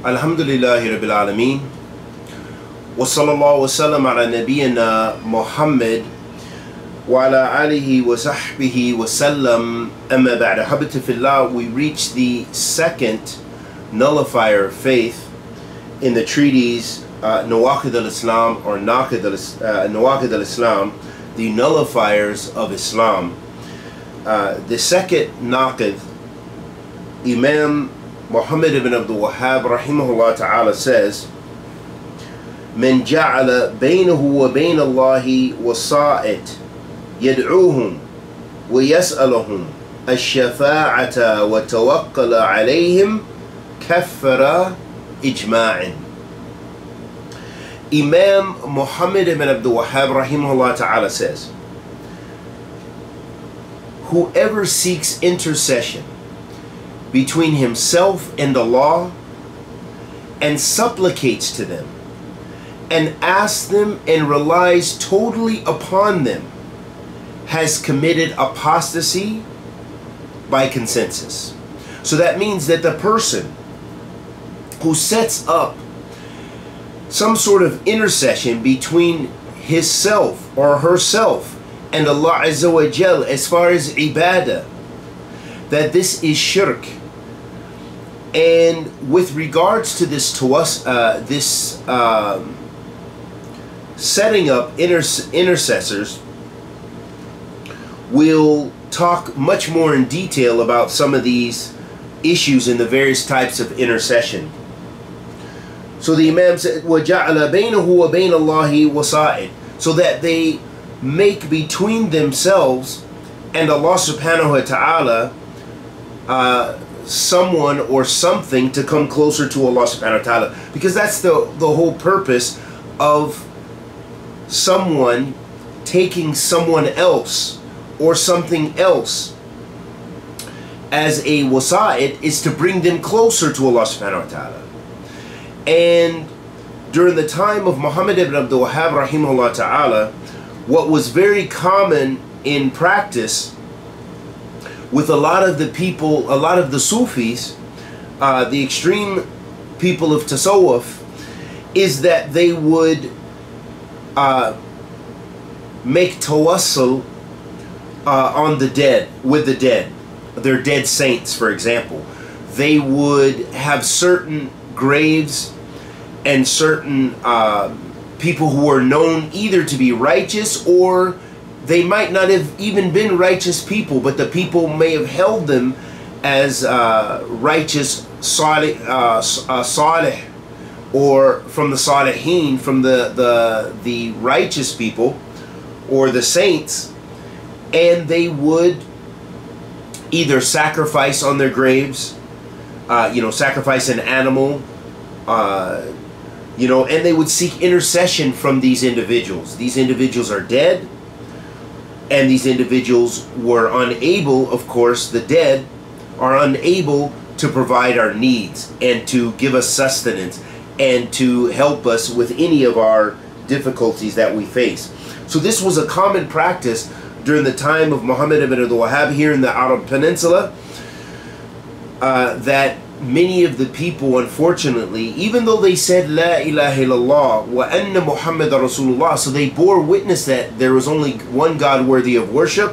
Alhamdulillahi Rabbil Alameen. Wa sallallahu wa sallam ala nabiyyina Muhammad wa ala alihi wa sahbihi wa sallam amma ba'da habitafillah. We reach the second nullifier of faith in the treatise uh, al-Islam or Naqid al-Nawaqid uh, al-Islam, the nullifiers of Islam. Uh, the second Naqid, Imam Muhammad ibn Abdul Wahhab rahimahullah ta'ala says من جعل بينه وبين الله وسائط يدعوهم ويسألهم الشفاعة وتوكل عليهم كفر إجماع Imam Muhammad ibn Abdul Wahhab rahimahullah ta'ala says Whoever seeks intercession between himself and Allah and supplicates to them and asks them and relies totally upon them has committed apostasy by consensus. So that means that the person who sets up some sort of intercession between himself or herself and Allah Azza wa Jal as far as ibadah, that this is shirk. And with regards to this to us, uh, this um, setting up inter- intercessors, we'll talk much more in detail about some of these issues in the various types of intercession. So the Imam said, وَجَعَلَ بَيْنَهُ وَبَيْنَ اللَّهِ وَسَائِد So that they make between themselves and Allah subhanahu wa ta'ala uh, someone or something to come closer to Allah subhanahu wa ta'ala. Because that's the, the whole purpose of someone taking someone else or something else as a wasa'id is to bring them closer to Allah subhanahu wa ta'ala. And during the time of Muhammad ibn Abdul Wahhab rahimahullah ta'ala, what was very common in practice with a lot of the people, a lot of the Sufis, uh, the extreme people of Tasawwuf, is that they would uh, make tawassul uh, on the dead, with the dead, their dead saints, for example. They would have certain graves and certain uh, people who are known either to be righteous or they might not have even been righteous people, but the people may have held them as uh, righteous salih, uh, uh, salih or from the salihin, from the, the, the righteous people or the saints, and they would either sacrifice on their graves, uh, you know, sacrifice an animal, uh, you know, and they would seek intercession from these individuals. These individuals are dead, and these individuals were unable, of course, the dead are unable to provide our needs and to give us sustenance and to help us with any of our difficulties that we face. So this was a common practice during the time of Muhammad ibn al-Wahhab here in the Arab Peninsula uh, that many of the people unfortunately even though they said la ilaha illallah wa anna muhammad rasulullah so they bore witness that there was only one god worthy of worship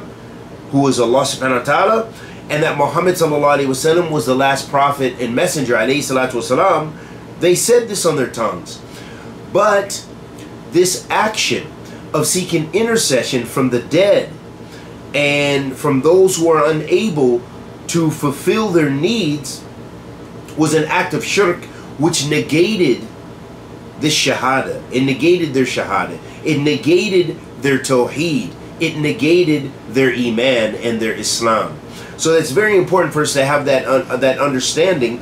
who was allah subhanahu wa ta'ala and that muhammad wasallam was the last prophet and messenger alayhi salatu wasalam they said this on their tongues. But this action of seeking intercession from the dead and from those who are unable to fulfill their needs was an act of shirk which negated this shahada. It negated their shahada. It negated their tawheed. It negated their iman and their Islam. So it's very important for us to have that uh, that understanding.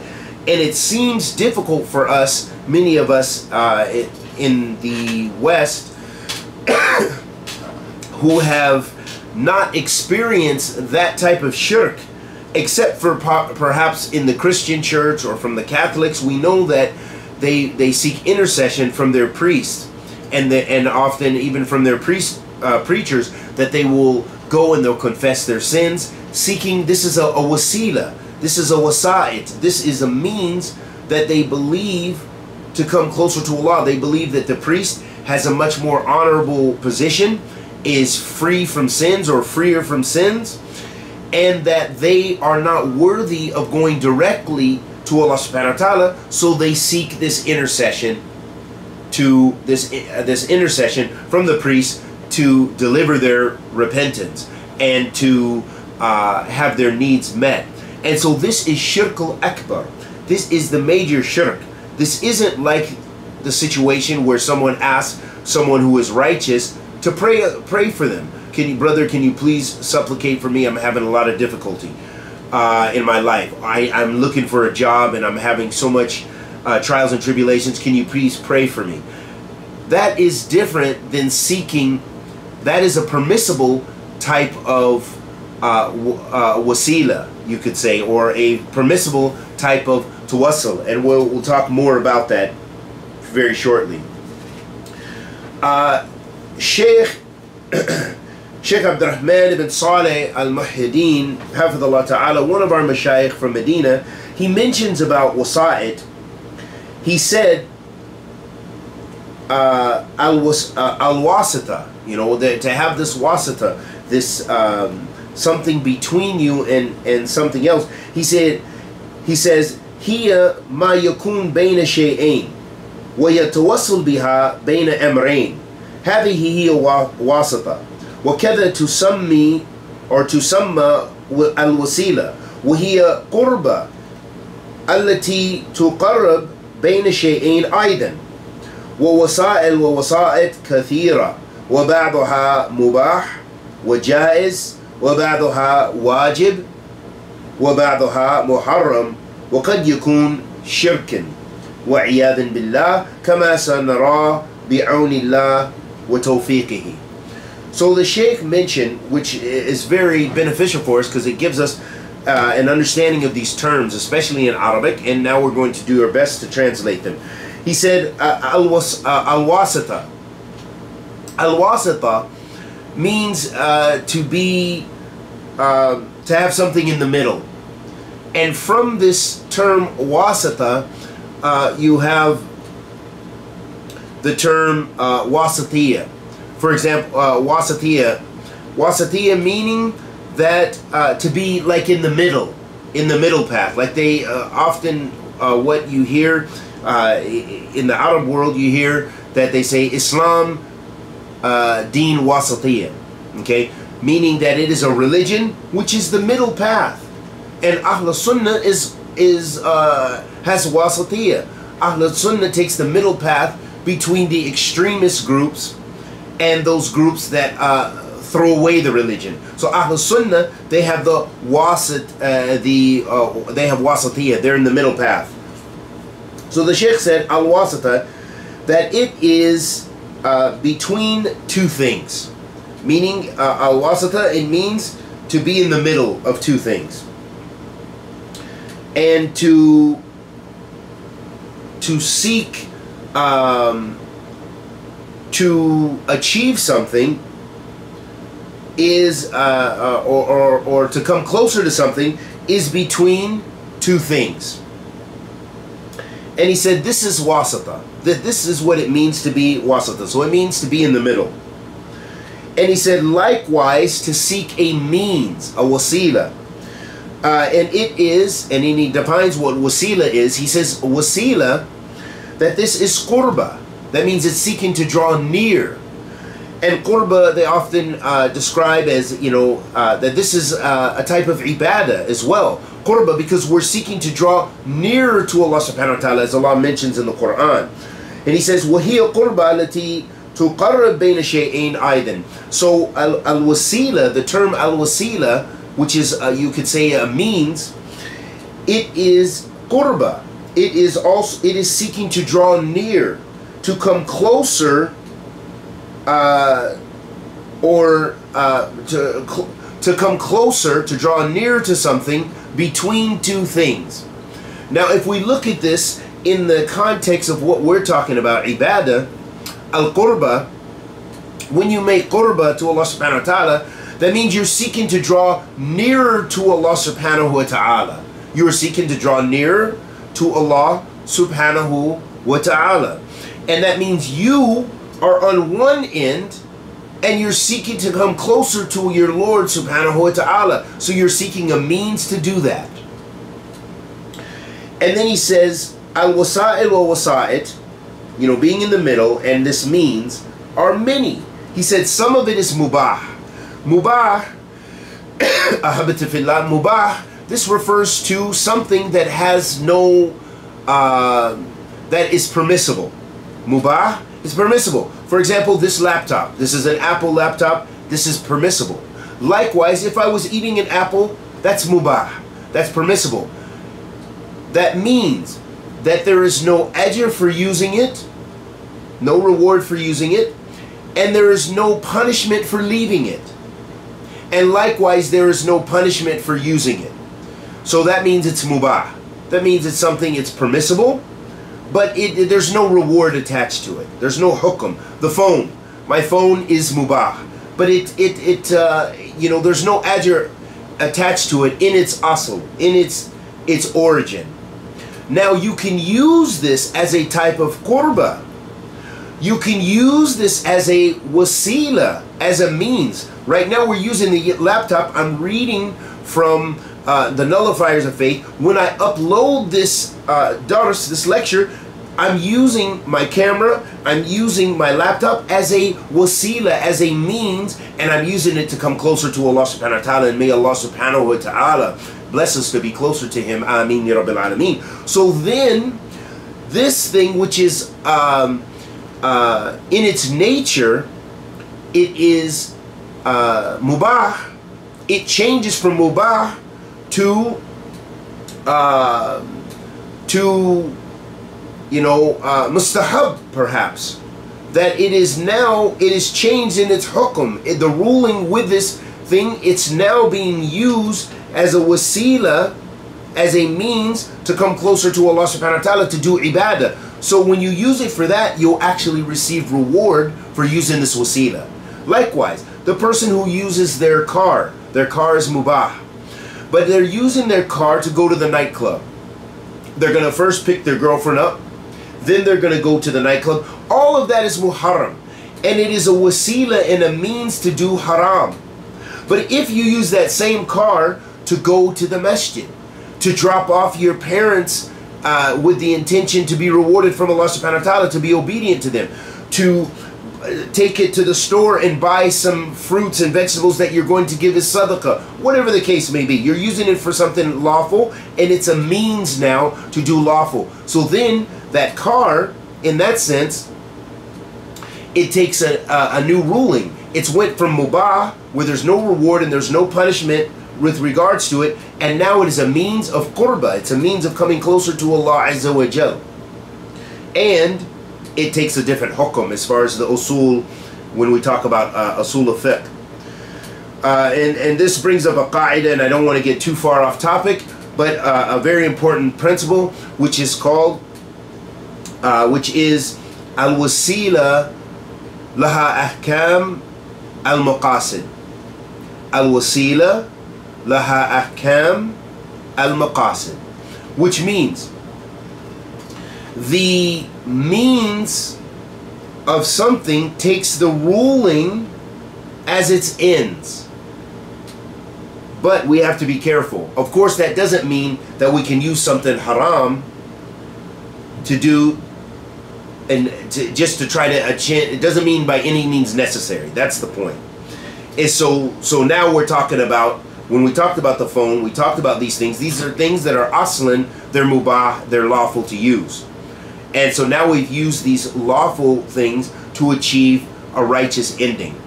And it seems difficult for us, many of us uh, in the West, who have not experienced that type of shirk except for perhaps in the Christian church or from the Catholics, we know that they they seek intercession from their priests, and the, and often even from their priest uh, preachers that they will go and they'll confess their sins, seeking. This is a, a wasila. This is a wasa'it. This is a means that they believe to come closer to Allah. They believe that the priest has a much more honorable position, is free from sins or freer from sins, and that they are not worthy of going directly to Allah subhanahu wa ta'ala, so they seek this intercession to this uh, this intercession from the priest to deliver their repentance and to uh, have their needs met. And so this is shirk al-akbar. This is the major shirk. This isn't like the situation where someone asks someone who is righteous to pray pray for them. Can you, brother? Can you please supplicate for me? I'm having a lot of difficulty uh, in my life. I, I'm looking for a job and I'm having so much uh, trials and tribulations. Can you please pray for me? That is different than seeking. That is a permissible type of uh, uh, wasila, you could say, or a permissible type of tawassul, and we'll, we'll talk more about that very shortly. Uh, Sheikh Sheikh Abdurrahman ibn Saleh al-Muhyiddin, Hafidullah Ta'ala, one of our mashayikh from Medina, he mentions about wasa'it. He said, uh, al-wasita, uh, you know, the, to have this wasita, this um, something between you and, and something else. He said, he says, هي ما يكون بين شيئين ويتوصل بها بين أمرين هذه هي واسطة وكذا تسمي or تسمى الوسيلة وهي قربة التي تقرب بين شيئين أيضا ووسائل ووسائط كثيرة وبعضها مباح وجائز وبعضها واجب وبعضها محرم وقد يكون شركا وعياذا بالله كما سنرى بعون الله وتوفيقه. So the Sheikh mentioned, which is very beneficial for us because it gives us uh, an understanding of these terms, especially in Arabic, and now we're going to do our best to translate them. He said, uh, Al-Wasita. Al-Wasita means uh, to be, uh, to have something in the middle. And from this term wasata, uh, you have the term uh. For example, uh, wasatiyah, wasatiyah meaning that uh, to be like in the middle, in the middle path. Like they uh, often, uh, what you hear uh, in the Arab world, you hear that they say Islam uh, deen wasatiyah. Okay, meaning that it is a religion which is the middle path, and Ahl Sunnah is is has wasatiyah. Ahl Sunnah takes the middle path between the extremist groups and those groups that uh, throw away the religion. So Ahl Sunnah they have the wasit, uh, the uh, they have wasatiyah. They're in the middle path. So the Sheikh said al wasata that it is uh, between two things. Meaning, uh, al-wasata, it means to be in the middle of two things. And to to seek um, to achieve something is uh, uh, or, or, or to come closer to something is between two things. And he said, this is wasata. That this is what it means to be wasata. So it means to be in the middle. And he said, likewise, to seek a means, a wasila. Uh, and it is, and he defines what wasila is. He says, wasila, that this is qurba. That means it's seeking to draw near. And qurba, they often uh, describe as, you know, uh, that this is uh, a type of ibadah as well qurba because we're seeking to draw nearer to Allah subhanahu wa ta'ala as Allah mentions in the Quran. And he says, وَهِيَ قُرْبَى الَّتِي تُقَرَّبْ بَيْنَ شَيْئِينَ أَيْضًا So al-wasila, the term al-wasila, which is, uh, you could say, a means, it is qurba. It is also, it is seeking to draw near, to come closer, uh, or uh, to, to come closer, to draw near to something between two things. Now, if we look at this in the context of what we're talking about, ibadah, al-qurba, when you make qurba to Allah subhanahu wa ta'ala, that means you're seeking to draw nearer to Allah subhanahu wa ta'ala. You are seeking to draw nearer to Allah subhanahu wa ta'ala. And that means you are on one end and you're seeking to come closer to your Lord subhanahu wa ta'ala. So you're seeking a means to do that. And then he says, Al wasa'il wa wasa'it, you know, being in the middle, and this means are many. He said some of it is mubah. Mubah, ahabatifillah, mubah, this refers to something that has no, uh, that is permissible. Mubah is permissible. For example, this laptop. This is an Apple laptop. This is permissible. Likewise, if I was eating an apple, that's mubah. That's permissible. That means that there is no ajr for using it, no reward for using it, and there is no punishment for leaving it. And likewise, there is no punishment for using it. So that means it's mubah. That means it's something it's permissible, but it, it, there's no reward attached to it. There's no hukum. The phone, my phone is mubah, but it it it uh, you know there's no ajr attached to it in its asl, in its its origin. Now you can use this as a type of qurba. You can use this as a wasila, as a means. Right now we're using the laptop. I'm reading from uh, the nullifiers of faith. When I upload this uh, this lecture, I'm using my camera, I'm using my laptop as a wasila, as a means, and I'm using it to come closer to Allah subhanahu wa ta'ala. And may Allah subhanahu wa ta'ala bless us to be closer to Him. Ameen ya Rabbil Alameen. So then, this thing which is um, uh, in its nature, it is uh, mubah. It changes from mubah to uh, to you know uh, mustahab perhaps that it is now it is changed in its hukum the ruling with this thing it's now being used as a wasila as a means to come closer to Allah subhanahu wa ta'ala to do ibadah. So when you use it for that you'll actually receive reward for using this wasila. Likewise the person who uses their car their car is mubah but they're using their car to go to the nightclub. They're going to first pick their girlfriend up, then they're going to go to the nightclub. All of that is muharram. And it is a wasila and a means to do haram. But if you use that same car to go to the masjid, to drop off your parents uh, with the intention to be rewarded from Allah subhanahu wa ta'ala, to be obedient to them, to take it to the store and buy some fruits and vegetables that you're going to give as sadaqah. Whatever the case may be. You're using it for something lawful and it's a means now to do lawful. So then that car, in that sense, it takes a, a, a new ruling. It's went from mubah, where there's no reward and there's no punishment with regards to it, and now it is a means of qurba. It's a means of coming closer to Allah Azza wa Jal. And it takes a different hukum as far as the usul when we talk about uh, usul of fiqh. Uh, and, and this brings up a qaida, and I don't want to get too far off topic, but uh, a very important principle, which is called, uh, which is al-wasila laha ahkam al-maqasid. Al-wasila laha ahkam al-maqasid. Which means, the means of something takes the ruling as its ends. But we have to be careful. Of course, that doesn't mean that we can use something haram to do and to, just to try to achieve. It doesn't mean by any means necessary. That's the point. Is so so now we're talking about when we talked about the phone, we talked about these things. These are things that are aslan, they're mubah, they're lawful to use. And so now we've used these lawful things to achieve a righteous ending.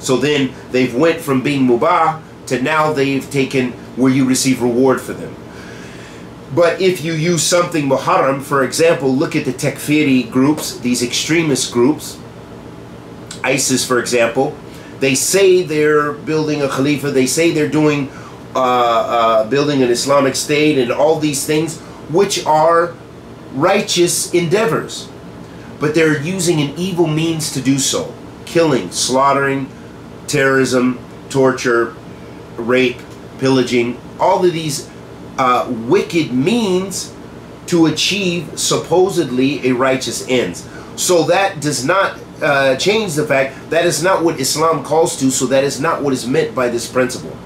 So then they've went from being mubah to now they've taken where you receive reward for them. But if you use something muharram, for example, look at the takfiri groups, these extremist groups, ISIS, for example, they say they're building a khalifa, they say they're doing, uh, uh, building an Islamic state and all these things, which are righteous endeavors, but they're using an evil means to do so killing, slaughtering, terrorism, torture, rape, pillaging, all of these uh, wicked means to achieve supposedly a righteous ends. So that does not uh, change the fact that is not what Islam calls to, so that is not what is meant by this principle.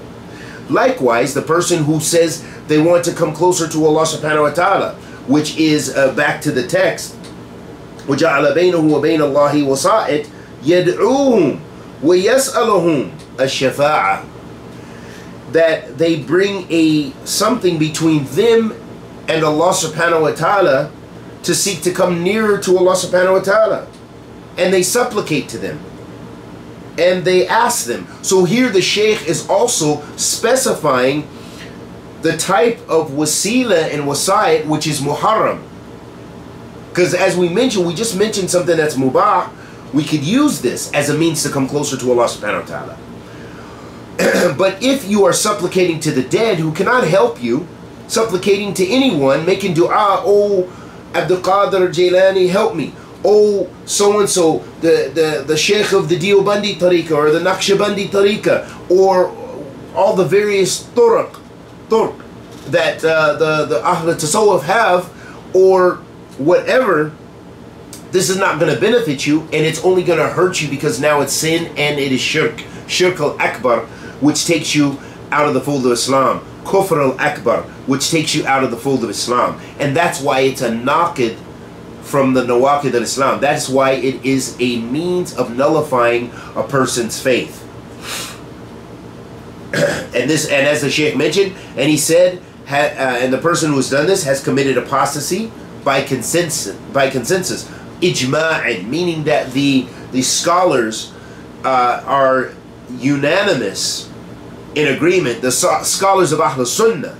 Likewise, the person who says they want to come closer to Allah subhanahu wa ta'ala, which is uh, back to the text, وَجَعَلَ بَيْنَهُ وَبَيْنَ اللَّهِ وَصَائِدْ يَدْعُوهُمْ وَيَسْأَلُهُمْ الشَّفَاعَةِ That they bring a something between them and Allah subhanahu wa ta'ala to seek to come nearer to Allah subhanahu wa ta'ala. And they supplicate to them. And they ask them. So here the Shaykh is also specifying the type of wasila and wasa'id which is muharram. Because as we mentioned, we just mentioned something that's mubah. We could use this as a means to come closer to Allah subhanahu wa ta'ala. but if you are supplicating to the dead who cannot help you, supplicating to anyone, making dua, oh Abdul Qadir Jailani, help me. Oh, so and so, the, the, the Sheikh of the Deobandi Tariqa or the Naqshbandi Tariqa or all the various turuq, turuq that uh, the, the Ahl Tasawwuf have or whatever, this is not going to benefit you and it's only going to hurt you because now it's sin and it is shirk. Shirk al-Akbar, which takes you out of the fold of Islam kufr al-akbar, which takes you out of the fold of Islam. And that's why it's a naqid from the nawaqid of Islam. That's why it is a means of nullifying a person's faith. And this, and as the Sheikh mentioned, and he said, ha, uh, and the person who has done this has committed apostasy by consensus. By consensus, meaning that the the scholars uh, are unanimous in agreement, the scholars of Ahl Sunnah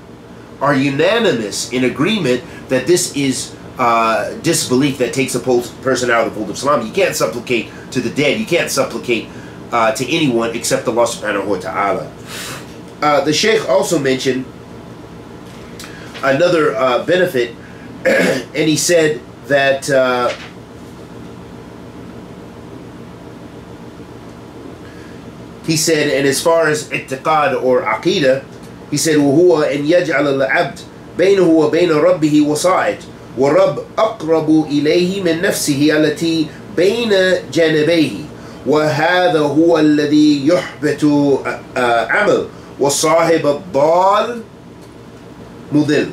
are unanimous in agreement that this is uh, disbelief that takes a person out of the fold of Islam. You can't supplicate to the dead. You can't supplicate uh, to anyone except Allah subhanahu wa ta'ala. Uh, the Sheikh also mentioned another uh, benefit, and he said that uh, he said, and as far as i'tiqad or aqidah, he said, وهو أن يجعل العبد بينه وبين ربه وصائد ورب أقرب إليه من نفسه التي بين جانبيه وهذا هو الذي يحبط عمل وصاحب الضال مضل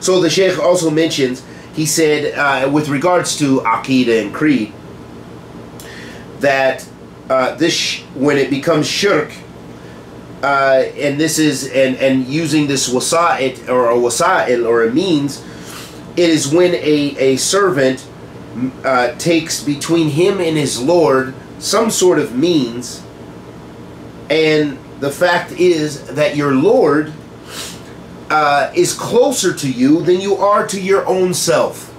So the Sheikh also mentions, he said, uh, with regards to Aqidah and Creed, that uh, this when it becomes shirk, uh, and this is and and using this wasa'it or a wasa'il or a means, it is when a a servant uh, takes between him and his Lord some sort of means, and the fact is that your Lord uh, is closer to you than you are to your own self.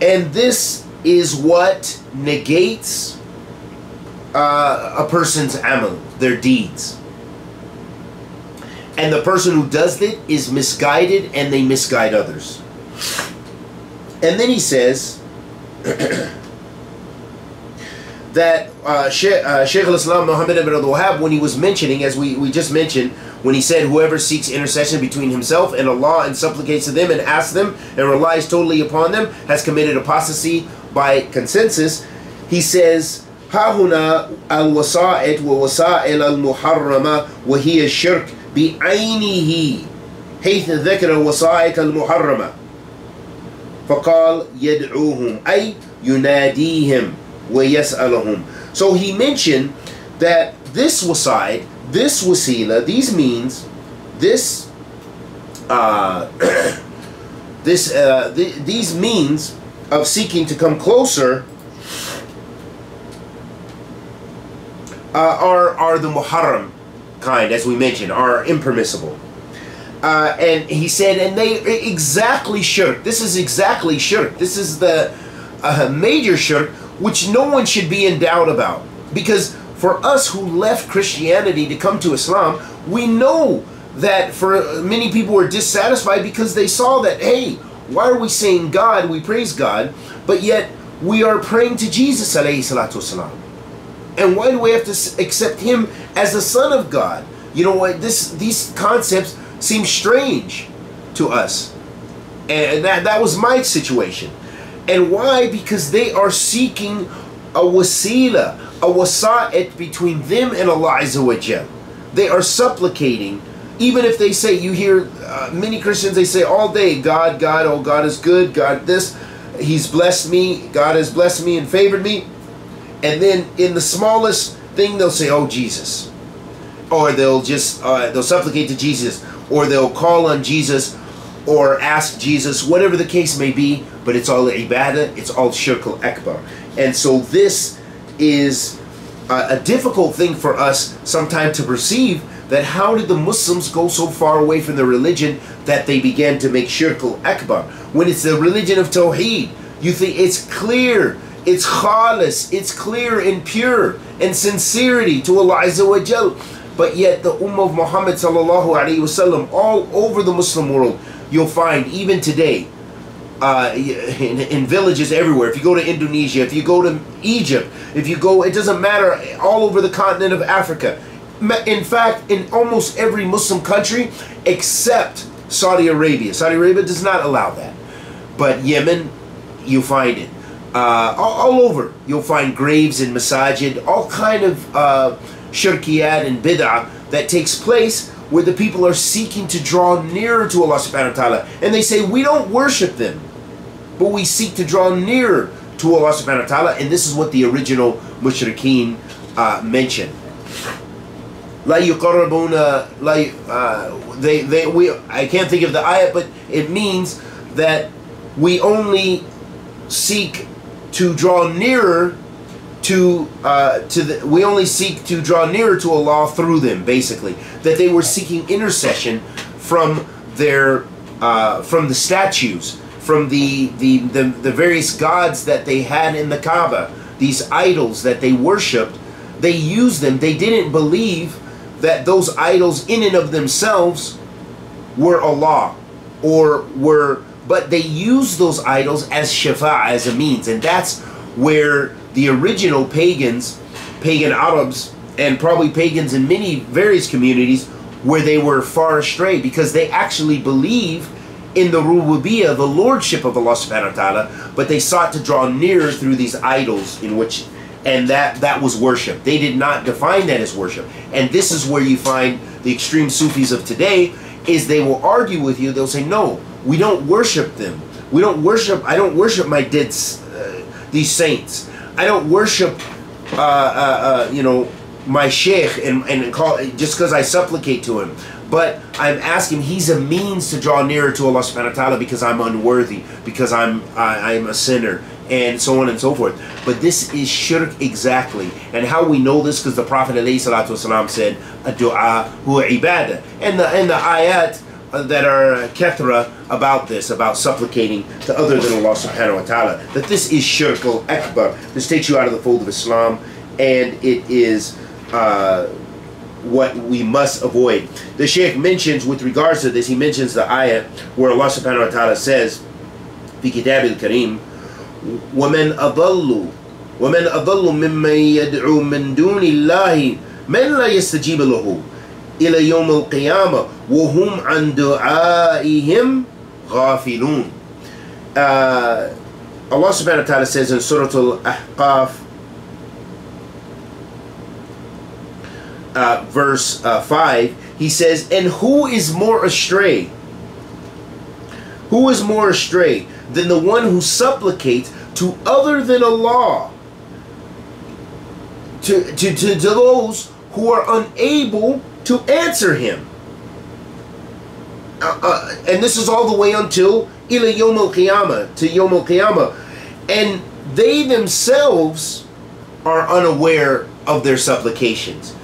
And this is what negates uh, a person's amal, their deeds. And the person who does it is misguided and they misguide others. And then he says that uh, Sheikh, uh, Sheikh al-Islam Muhammad ibn al-Wahhab, when he was mentioning, as we, we just mentioned, when he said, whoever seeks intercession between himself and Allah and supplicates to them and asks them and relies totally upon them has committed apostasy by consensus, he says, ها هنا الوسائط ووسائل المحرمة وهي الشرك بعينه حيث ذكر الوسائط المحرمة فقال يدعوهم أي يناديهم ويسألهم So he mentioned that this wasa'id, this wasila, these means, this uh, this uh, th these means of seeking to come closer uh, are, are the muharram kind, as we mentioned, are impermissible. Uh, and he said, and they exactly shirk. This is exactly shirk. This is the uh, major shirk, which no one should be in doubt about. Because for us who left Christianity to come to Islam, we know that for many people were dissatisfied because they saw that, hey, why are we saying God? We praise God, but yet we are praying to Jesus alayhi salatu wasalam. And why do we have to accept him as the son of God? You know what? This these concepts seem strange to us. And that, that was my situation. And why? Because they are seeking a wasila, a wasa'it between them and Allah. They are supplicating, even if they say, you hear uh, many Christians, they say all day, God, God, oh God is good, God this, He's blessed me, God has blessed me and favored me. And then in the smallest thing, they'll say, oh Jesus. Or they'll just, uh, they'll supplicate to Jesus, or they'll call on Jesus, or ask Jesus, whatever the case may be, but it's all ibadah, it's all shirk al-akbar. And so this is a, a difficult thing for us sometimes to perceive that how did the Muslims go so far away from the religion that they began to make shirk al-akbar? When it's the religion of Tawheed, you think it's clear, it's khalis, it's clear and pure and sincerity to Allah Azza wa. But yet the Ummah of Muhammad sallallahu all over the Muslim world, you'll find even today, uh, in, in, villages everywhere. If you go to Indonesia, if you go to Egypt, if you go, it doesn't matter, all over the continent of Africa. In fact, in almost every Muslim country except Saudi Arabia. Saudi Arabia does not allow that. But Yemen, you find it. Uh, all, all, over, you'll find graves and masajid, all kind of uh, shirkiyat and bid'ah that takes place where the people are seeking to draw nearer to Allah subhanahu wa ta'ala. And they say, we don't worship them, but we seek to draw nearer to Allah subhanahu wa ta'ala. And this is what the original mushrikeen uh, mentioned. La yuqarrabuna, la, uh, they, they, we, I can't think of the ayat, but it means that we only seek to draw nearer to uh, to the, we only seek to draw nearer to Allah through them, basically. That they were seeking intercession from their uh, from the statues, from the, the the the various gods that they had in the Kaaba, these idols that they worshipped. They used them. They didn't believe that those idols, in and of themselves, were Allah or were, but they used those idols as shifa, as a means, and that's where the original pagans, pagan Arabs, and probably pagans in many various communities where they were far astray because they actually believe in the rububiyyah, the lordship of Allah subhanahu wa ta'ala, but they sought to draw nearer through these idols in which and that that was worship. They did not define that as worship. And this is where you find the extreme Sufis of today is they will argue with you. They'll say, "No, we don't worship them. We don't worship. I don't worship my dead uh, these saints. I don't worship, uh, uh, uh, you know, my sheikh and, and call just because I supplicate to him. But I'm asking, he's a means to draw nearer to Allah subhanahu wa ta'ala because I'm unworthy, because I'm I, I'm a sinner, and so on and so forth. But this is shirk exactly. And how we know this because the Prophet ﷺ said, a dua huwa ibadah. And the and the ayat that are kathra about this, about supplicating to other than Allah subhanahu wa ta'ala. That this is shirk al-akbar. This takes you out of the fold of Islam and it is uh, what we must avoid. The Shaykh mentions with regards to this, he mentions the ayat where Allah subhanahu wa ta'ala says, في كتاب الكريم ومن أضل ومن أضل ممن يدعو من دون الله من لا يستجيب له إلى يوم القيامة وهم عن دعائهم غافلون uh, Allah subhanahu wa ta'ala says in Surah Al-Ahqaf uh, verse uh, 5 he says and who is more astray who is more astray than the one who supplicates to other than Allah to, to, to, to those who are unable to answer him. Uh, uh, and this is all the way until ila yom al to yom al and they themselves are unaware of their supplications.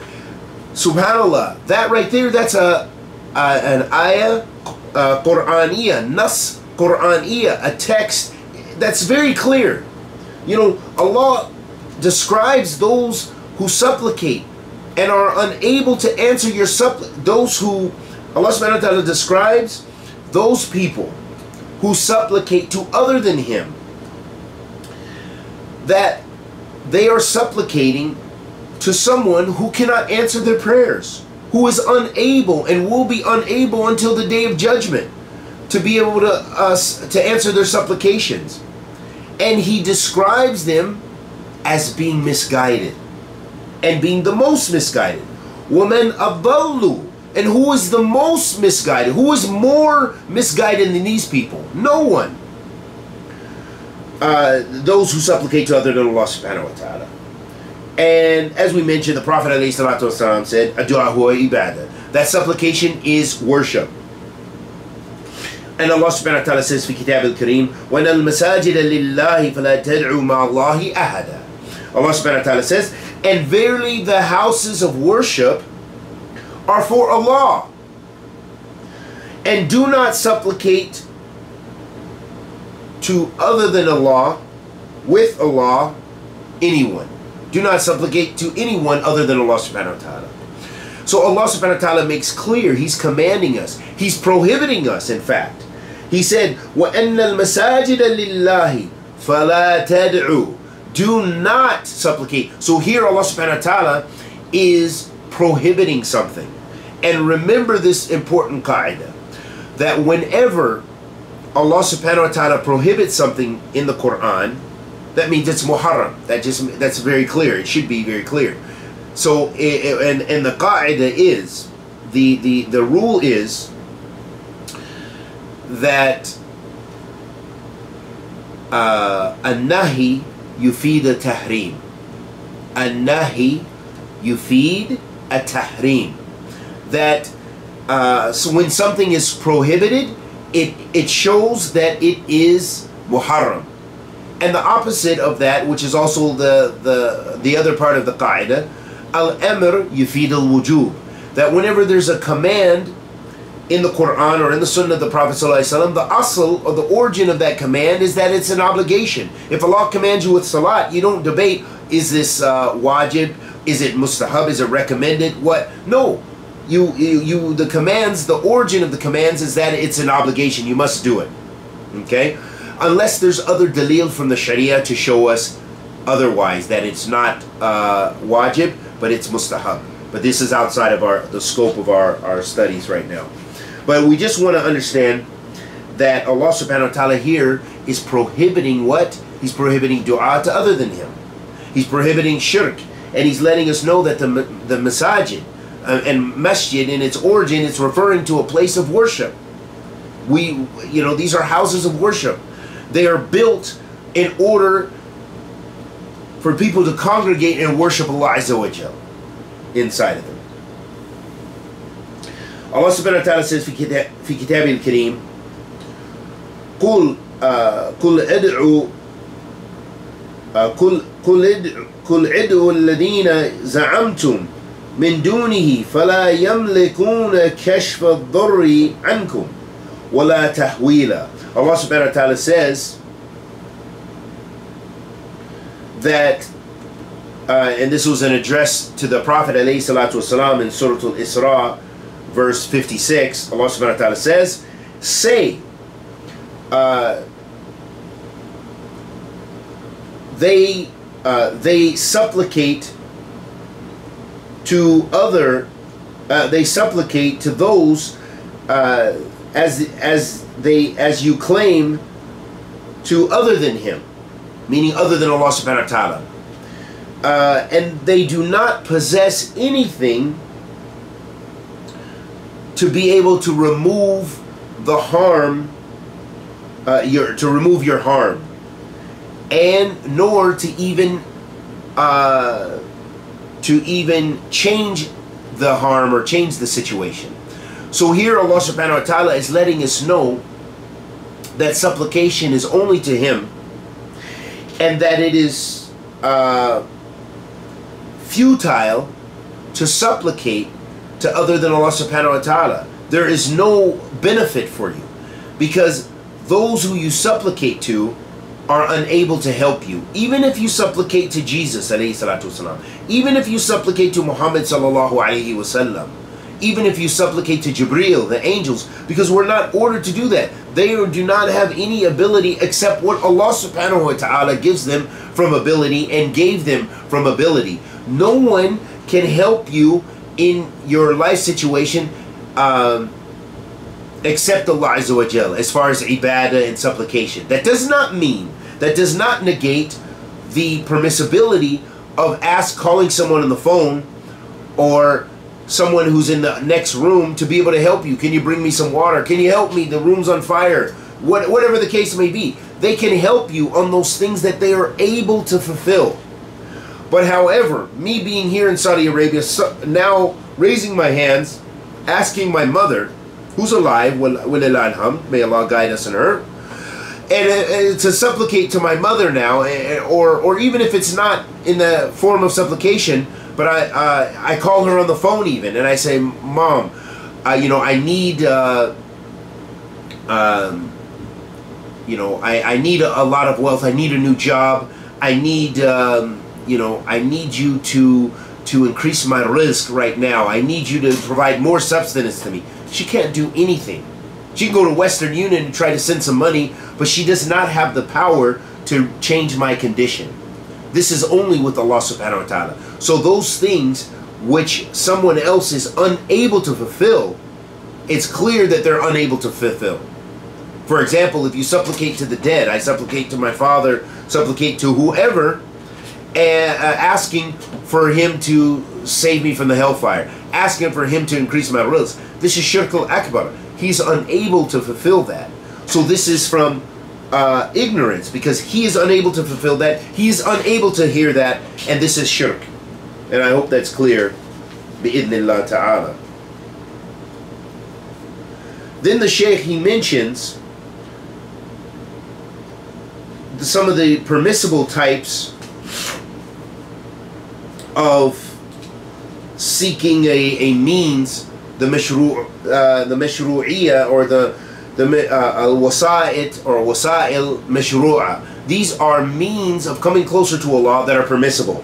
Subhanallah, that right there, that's a, a an ayah uh, Qur'aniyah, nas Qur'aniyah, a text that's very clear. You know, Allah describes those who supplicate and are unable to answer your suppl those who Allah subhanahu wa ta'ala describes those people who supplicate to other than him that they are supplicating to someone who cannot answer their prayers who is unable and will be unable until the day of judgment to be able to us to answer their supplications. And he describes them as being misguided and being the most misguided. Woman aballu. And who is the most misguided? Who is more misguided than these people? No one. Uh, those who supplicate to other than Allah subhanahu wa ta'ala. And as we mentioned, the Prophet ﷺ said, ibadah. That supplication is worship. And Allah subhanahu wa ta'ala says في كتاب الكريم وَأَنَّ الْمَسَاجِدَ لِلَّهِ فَلَا تَدْعُوا مَعَ اللَّهِ أَحَدًا Allah subhanahu wa ta'ala says, And verily the houses of worship are for Allah. And do not supplicate to other than Allah, with Allah, anyone. Do not supplicate to anyone other than Allah subhanahu wa ta'ala. So Allah subhanahu wa ta'ala makes clear, He's commanding us, He's prohibiting us, in fact. He said, وَأَنَّ الْمَسَاجِدَ لِلَّهِ فَلَا تَدْعُوا do not supplicate. So here Allah subhanahu wa ta'ala is prohibiting something. And remember this important qaida that whenever Allah subhanahu wa ta'ala prohibits something in the Quran, that means it's muharram. That just that's very clear. It should be very clear. So and and the qaida is the the the rule is that uh, a nahi يفيد التحريم النهي يفيد التحريم that uh, so when something is prohibited it it shows that it is muharram and the opposite of that, which is also the, the, the other part of the qaida, al-amr yufid al-wujub. That whenever there's a command in the Quran or in the Sunnah of the Prophet ﷺ, the asl or the origin of that command is that it's an obligation. If Allah commands you with salat, you don't debate, is this uh, wajib? Is it mustahab? Is it recommended? What? No. You, you, you, the commands, the origin of the commands is that it's an obligation. You must do it. Okay? unless there's other dalil from the Sharia to show us otherwise that it's not uh, wajib but it's mustahab but this is outside of our the scope of our, our studies right now but we just want to understand that Allah subhanahu wa ta'ala here is prohibiting what? He's prohibiting dua to other than him. He's prohibiting shirk and he's letting us know that the, the masajid uh, and masjid in its origin it's referring to a place of worship. We you know these are houses of worship they are built in order for people to congregate and worship Allah Azza wa Jal inside of them. Allah subhanahu wa ta'ala says في كتاب الكريم قل قل ادعوا قل قل ادعوا قل ادعوا الذين زعمتم من دونه فلا يملكون كشف الضر عنكم ولا تحويلا Allah subhanahu wa ta'ala says that, uh, and this was an address to the Prophet alayhi salatu wasalam in Surah Al-Isra, verse 56. Allah subhanahu wa ta'ala says, say, uh, they, uh, they supplicate to other, uh, they supplicate to those uh, as, as they as you claim to other than him, meaning other than Allah subhanahu wa ta'ala. Uh, and they do not possess anything to be able to remove the harm, uh, your to remove your harm, and nor to even uh, to even change the harm or change the situation. So here Allah subhanahu wa ta'ala is letting us know that supplication is only to Him and that it is uh, futile to supplicate to other than Allah subhanahu wa ta'ala. There is no benefit for you because those who you supplicate to are unable to help you. Even if you supplicate to Jesus, even if you supplicate to Muhammad wasallam, even if you supplicate to Jibreel, the angels, because we're not ordered to do that. They do not have any ability except what Allah subhanahu wa ta'ala gives them from ability and gave them from ability. No one can help you in your life situation, um, accept Allah Azza as far as ibadah and supplication. That does not mean, that does not negate the permissibility of ask calling someone on the phone or someone who's in the next room to be able to help you. Can you bring me some water? Can you help me? The room's on fire. What, whatever the case may be, they can help you on those things that they are able to fulfill. But however, me being here in Saudi Arabia, so now raising my hands, asking my mother, who's alive, may Allah guide us in her, and uh, uh, to supplicate to my mother now, uh, or or even if it's not in the form of supplication, but I uh, I call her on the phone even, and I say, Mom, uh, you know, I need, uh, um, you know, I, I need a, a, lot of wealth. I need a new job. I need, um, you know, I need you to to increase my rizq right now. I need you to provide more substance to me. She can't do anything. She can go to Western Union and try to send some money, but she does not have the power to change my condition. This is only with Allah subhanahu wa ta'ala. So those things which someone else is unable to fulfill, it's clear that they're unable to fulfill. For example, if you supplicate to the dead, I supplicate to my father, supplicate to whoever, and, uh, asking for him to save me from the hellfire, asking for him to increase my rizq. This is shirk al-akbar. He's unable to fulfill that. So this is from uh, ignorance because he is unable to fulfill that. He is unable to hear that, and this is shirk. And I hope that's clear. Bi'idnillah ta'ala. Then the Shaykh, he mentions some of the permissible types of seeking a, a means, the mashru' uh, the mashru'iyya or the the uh, al-wasa'it or wasa'il mashru'a. These are means of coming closer to Allah that are permissible.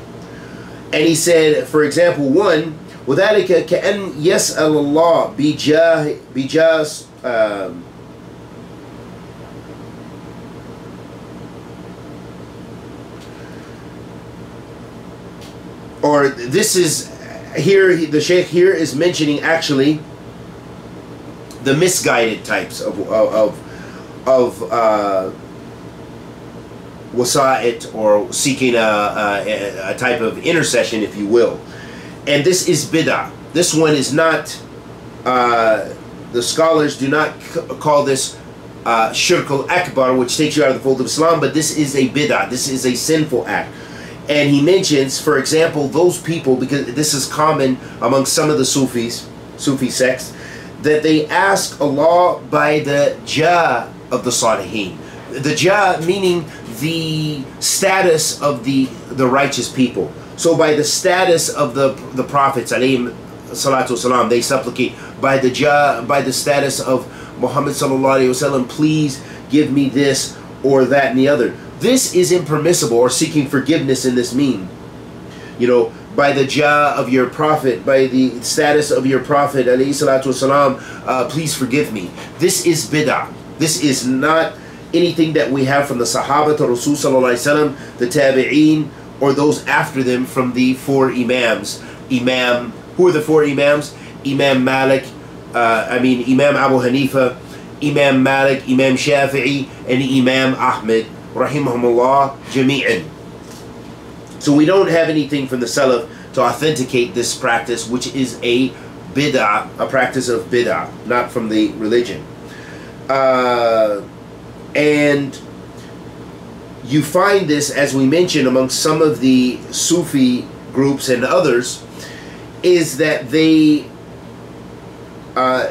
And he said, for example, one, وذلك كأن يسأل الله بجاه بجاه or this is here the sheikh here is mentioning actually the misguided types of of of uh, wasa'it or seeking a, a, a, type of intercession, if you will. And this is bid'ah. This one is not, uh, the scholars do not call this uh, shirk al-akbar, which takes you out of the fold of Islam, but this is a bid'ah. This is a sinful act. And he mentions, for example, those people, because this is common among some of the Sufis, Sufi sects, that they ask Allah by the jah of the Salihin. The jah meaning the status of the the righteous people. So by the status of the the prophets, alayhim salatu salam, they supplicate by the jah, by the status of Muhammad sallallahu alaihi wasallam, please give me this or that and the other. This is impermissible or seeking forgiveness in this mean. You know, by the jah of your prophet, by the status of your prophet, uh, please forgive me. This is bid'ah. This is not anything that we have from the Sahaba to Rasul the Tabi'een, or those after them from the four Imams. Imam, who are the four Imams? Imam Malik, uh, I mean Imam Abu Hanifa, Imam Malik, Imam Shafi'i, and Imam Ahmed, rahimahumullah, jami'an. So we don't have anything from the Salaf to authenticate this practice, which is a bid'ah, a practice of bid'ah, not from the religion. Uh, and you find this, as we mentioned, among some of the Sufi groups and others, is that they uh,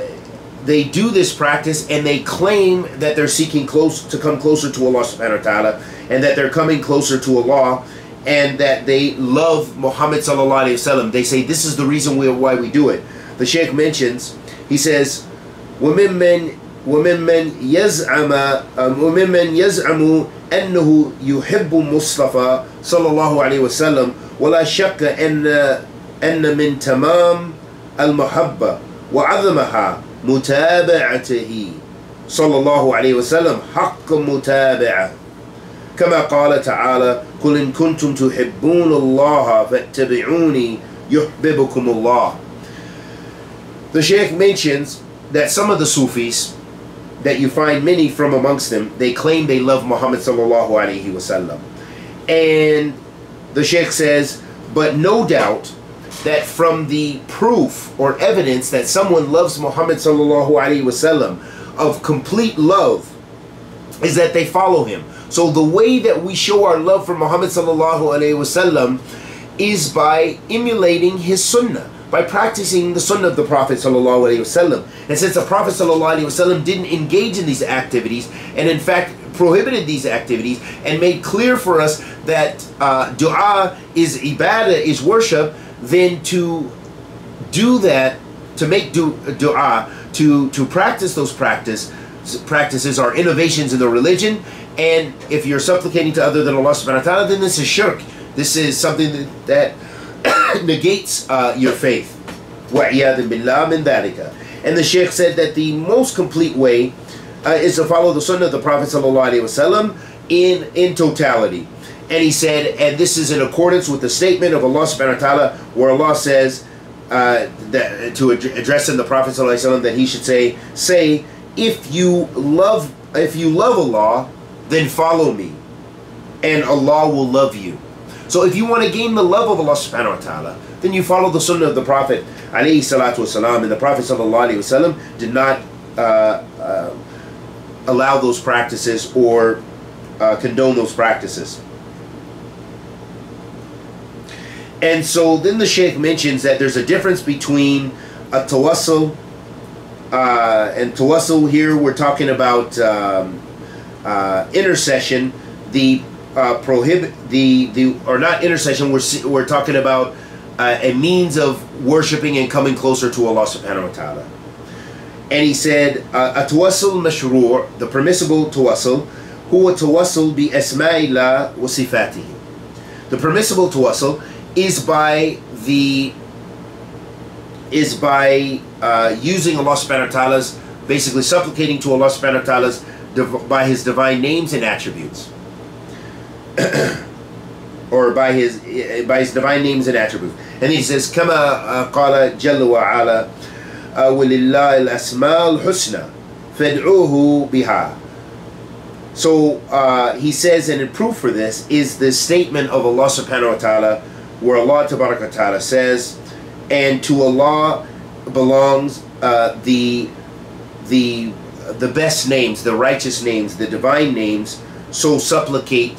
they do this practice and they claim that they're seeking close to come closer to Allah subhanahu wa ta'ala and that they're coming closer to Allah and that they love Muhammad sallallahu alaihi wasallam. They say this is the reason we, why we do it. The Sheikh mentions, he says, وَمِمَّنْ وممن يزعم وممن يزعم أنه يحب مصطفى صلى الله عليه وسلم ولا شك أن أن من تمام المحبة وعظمها متابعته صلى الله عليه وسلم حق متابعة كما قال تعالى قل إن كنتم تحبون الله فاتبعوني يحببكم الله The Sheikh mentions that some of the Sufis, that you find many from amongst them, they claim they love Muhammad sallallahu alaihi wasallam. And the Sheikh says, but no doubt that from the proof or evidence that someone loves Muhammad sallallahu alaihi wasallam of complete love is that they follow him. So the way that we show our love for Muhammad sallallahu alaihi wasallam is by emulating his sunnah, by practicing the sunnah of the Prophet sallallahu alaihi wasallam. And since the Prophet sallallahu alaihi wasallam didn't engage in these activities, and in fact prohibited these activities, and made clear for us that uh, du'a is ibadah, is worship, then to do that, to make du- du'a, to to practice those practice practices are innovations in the religion. And if you're supplicating to other than Allah subhanahu wa ta'ala, then this is shirk. This is something that, that negates uh, your faith. وَعِيَاذٍ بِاللَّهِ مِنْ ذَلِكَ And the Shaykh said that the most complete way uh, is to follow the sunnah of the Prophet wasallam in, in totality. And he said, and this is in accordance with the statement of Allah subhanahu wa ta'ala, where Allah says uh, that to address in the Prophet wasallam that he should say, say, if you love if you love Allah, then follow me, and Allah will love you. So if you want to gain the love of Allah subhanahu wa ta'ala, then you follow the sunnah of the Prophet alayhi salatu wasalam. And the Prophet sallallahu did not uh, uh, allow those practices or uh, condone those practices. And so then the Sheikh mentions that there's a difference between a tawassul uh, and tawassul here we're talking about um, uh, intercession. The uh, prohibit the the or not intercession. We're we're talking about uh, a means of worshiping and coming closer to Allah Subhanahu wa Taala. And he said, uh, "A tawassul mashru' the permissible tawassul, huwa tawassul bi asma'illah wa sifatihi." The permissible tawassul is by the is by uh, using Allah subhanahu wa ta'ala's, basically supplicating to Allah subhanahu wa ta'ala's by his divine names and attributes. or by his by his divine names and attributes. And he says, كما قال جل وعلا ولله الأسماء الحسنى فادعوه بها. So uh, he says, and in proof for this is the statement of Allah subhanahu wa ta'ala, where Allah ta'ala says, and to Allah belongs uh, the the the best names, the righteous names, the divine names. So supplicate,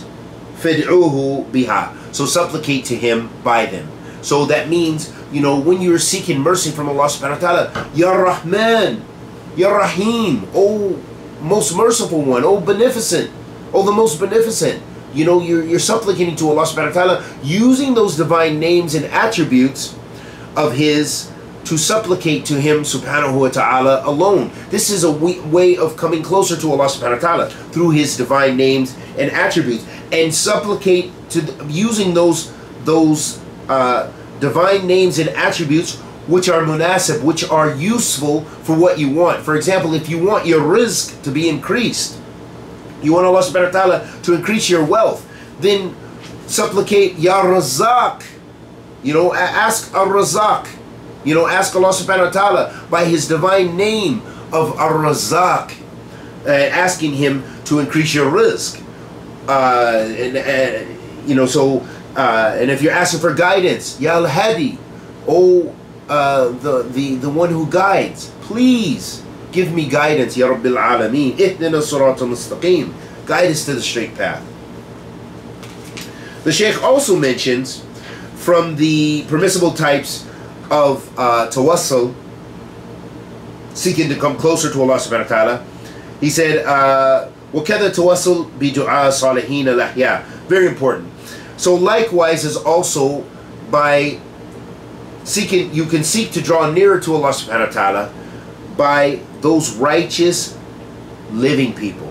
fid'uhu biha. So supplicate to Him by them. So that means you know when you're seeking mercy from Allah Subhanahu wa Taala, Ya Rahman, Ya Rahim, oh most merciful one, oh beneficent, oh the most beneficent. You know you're you're supplicating to Allah Subhanahu wa Taala using those divine names and attributes of his to supplicate to him subhanahu wa ta'ala alone. This is a way of coming closer to Allah subhanahu wa ta'ala through his divine names and attributes and supplicate to using those those uh, divine names and attributes which are munasib, which are useful for what you want. For example, if you want your rizq to be increased, you want Allah subhanahu wa ta'ala to increase your wealth, then supplicate Ya Razak you know, ask Ar-Razak. You know, ask Allah subhanahu wa ta'ala by His divine name of Ar-Razak. Uh, asking Him to increase your rizq. Uh, and, uh, you know, so, uh, and if you're asking for guidance, Ya Al-Hadi, oh, uh, the, the, the one who guides, please Give me guidance, Ya Rabbil Alameen. Ihdina Sirat al-Mustaqim. Guide us to the straight path. The Sheikh also mentions from the permissible types of uh, tawassul, seeking to come closer to Allah subhanahu wa ta'ala, he said, uh, ta'wassul bi بِدُعَى Very important. So likewise is also by seeking, you can seek to draw nearer to Allah subhanahu wa ta'ala by those righteous living people.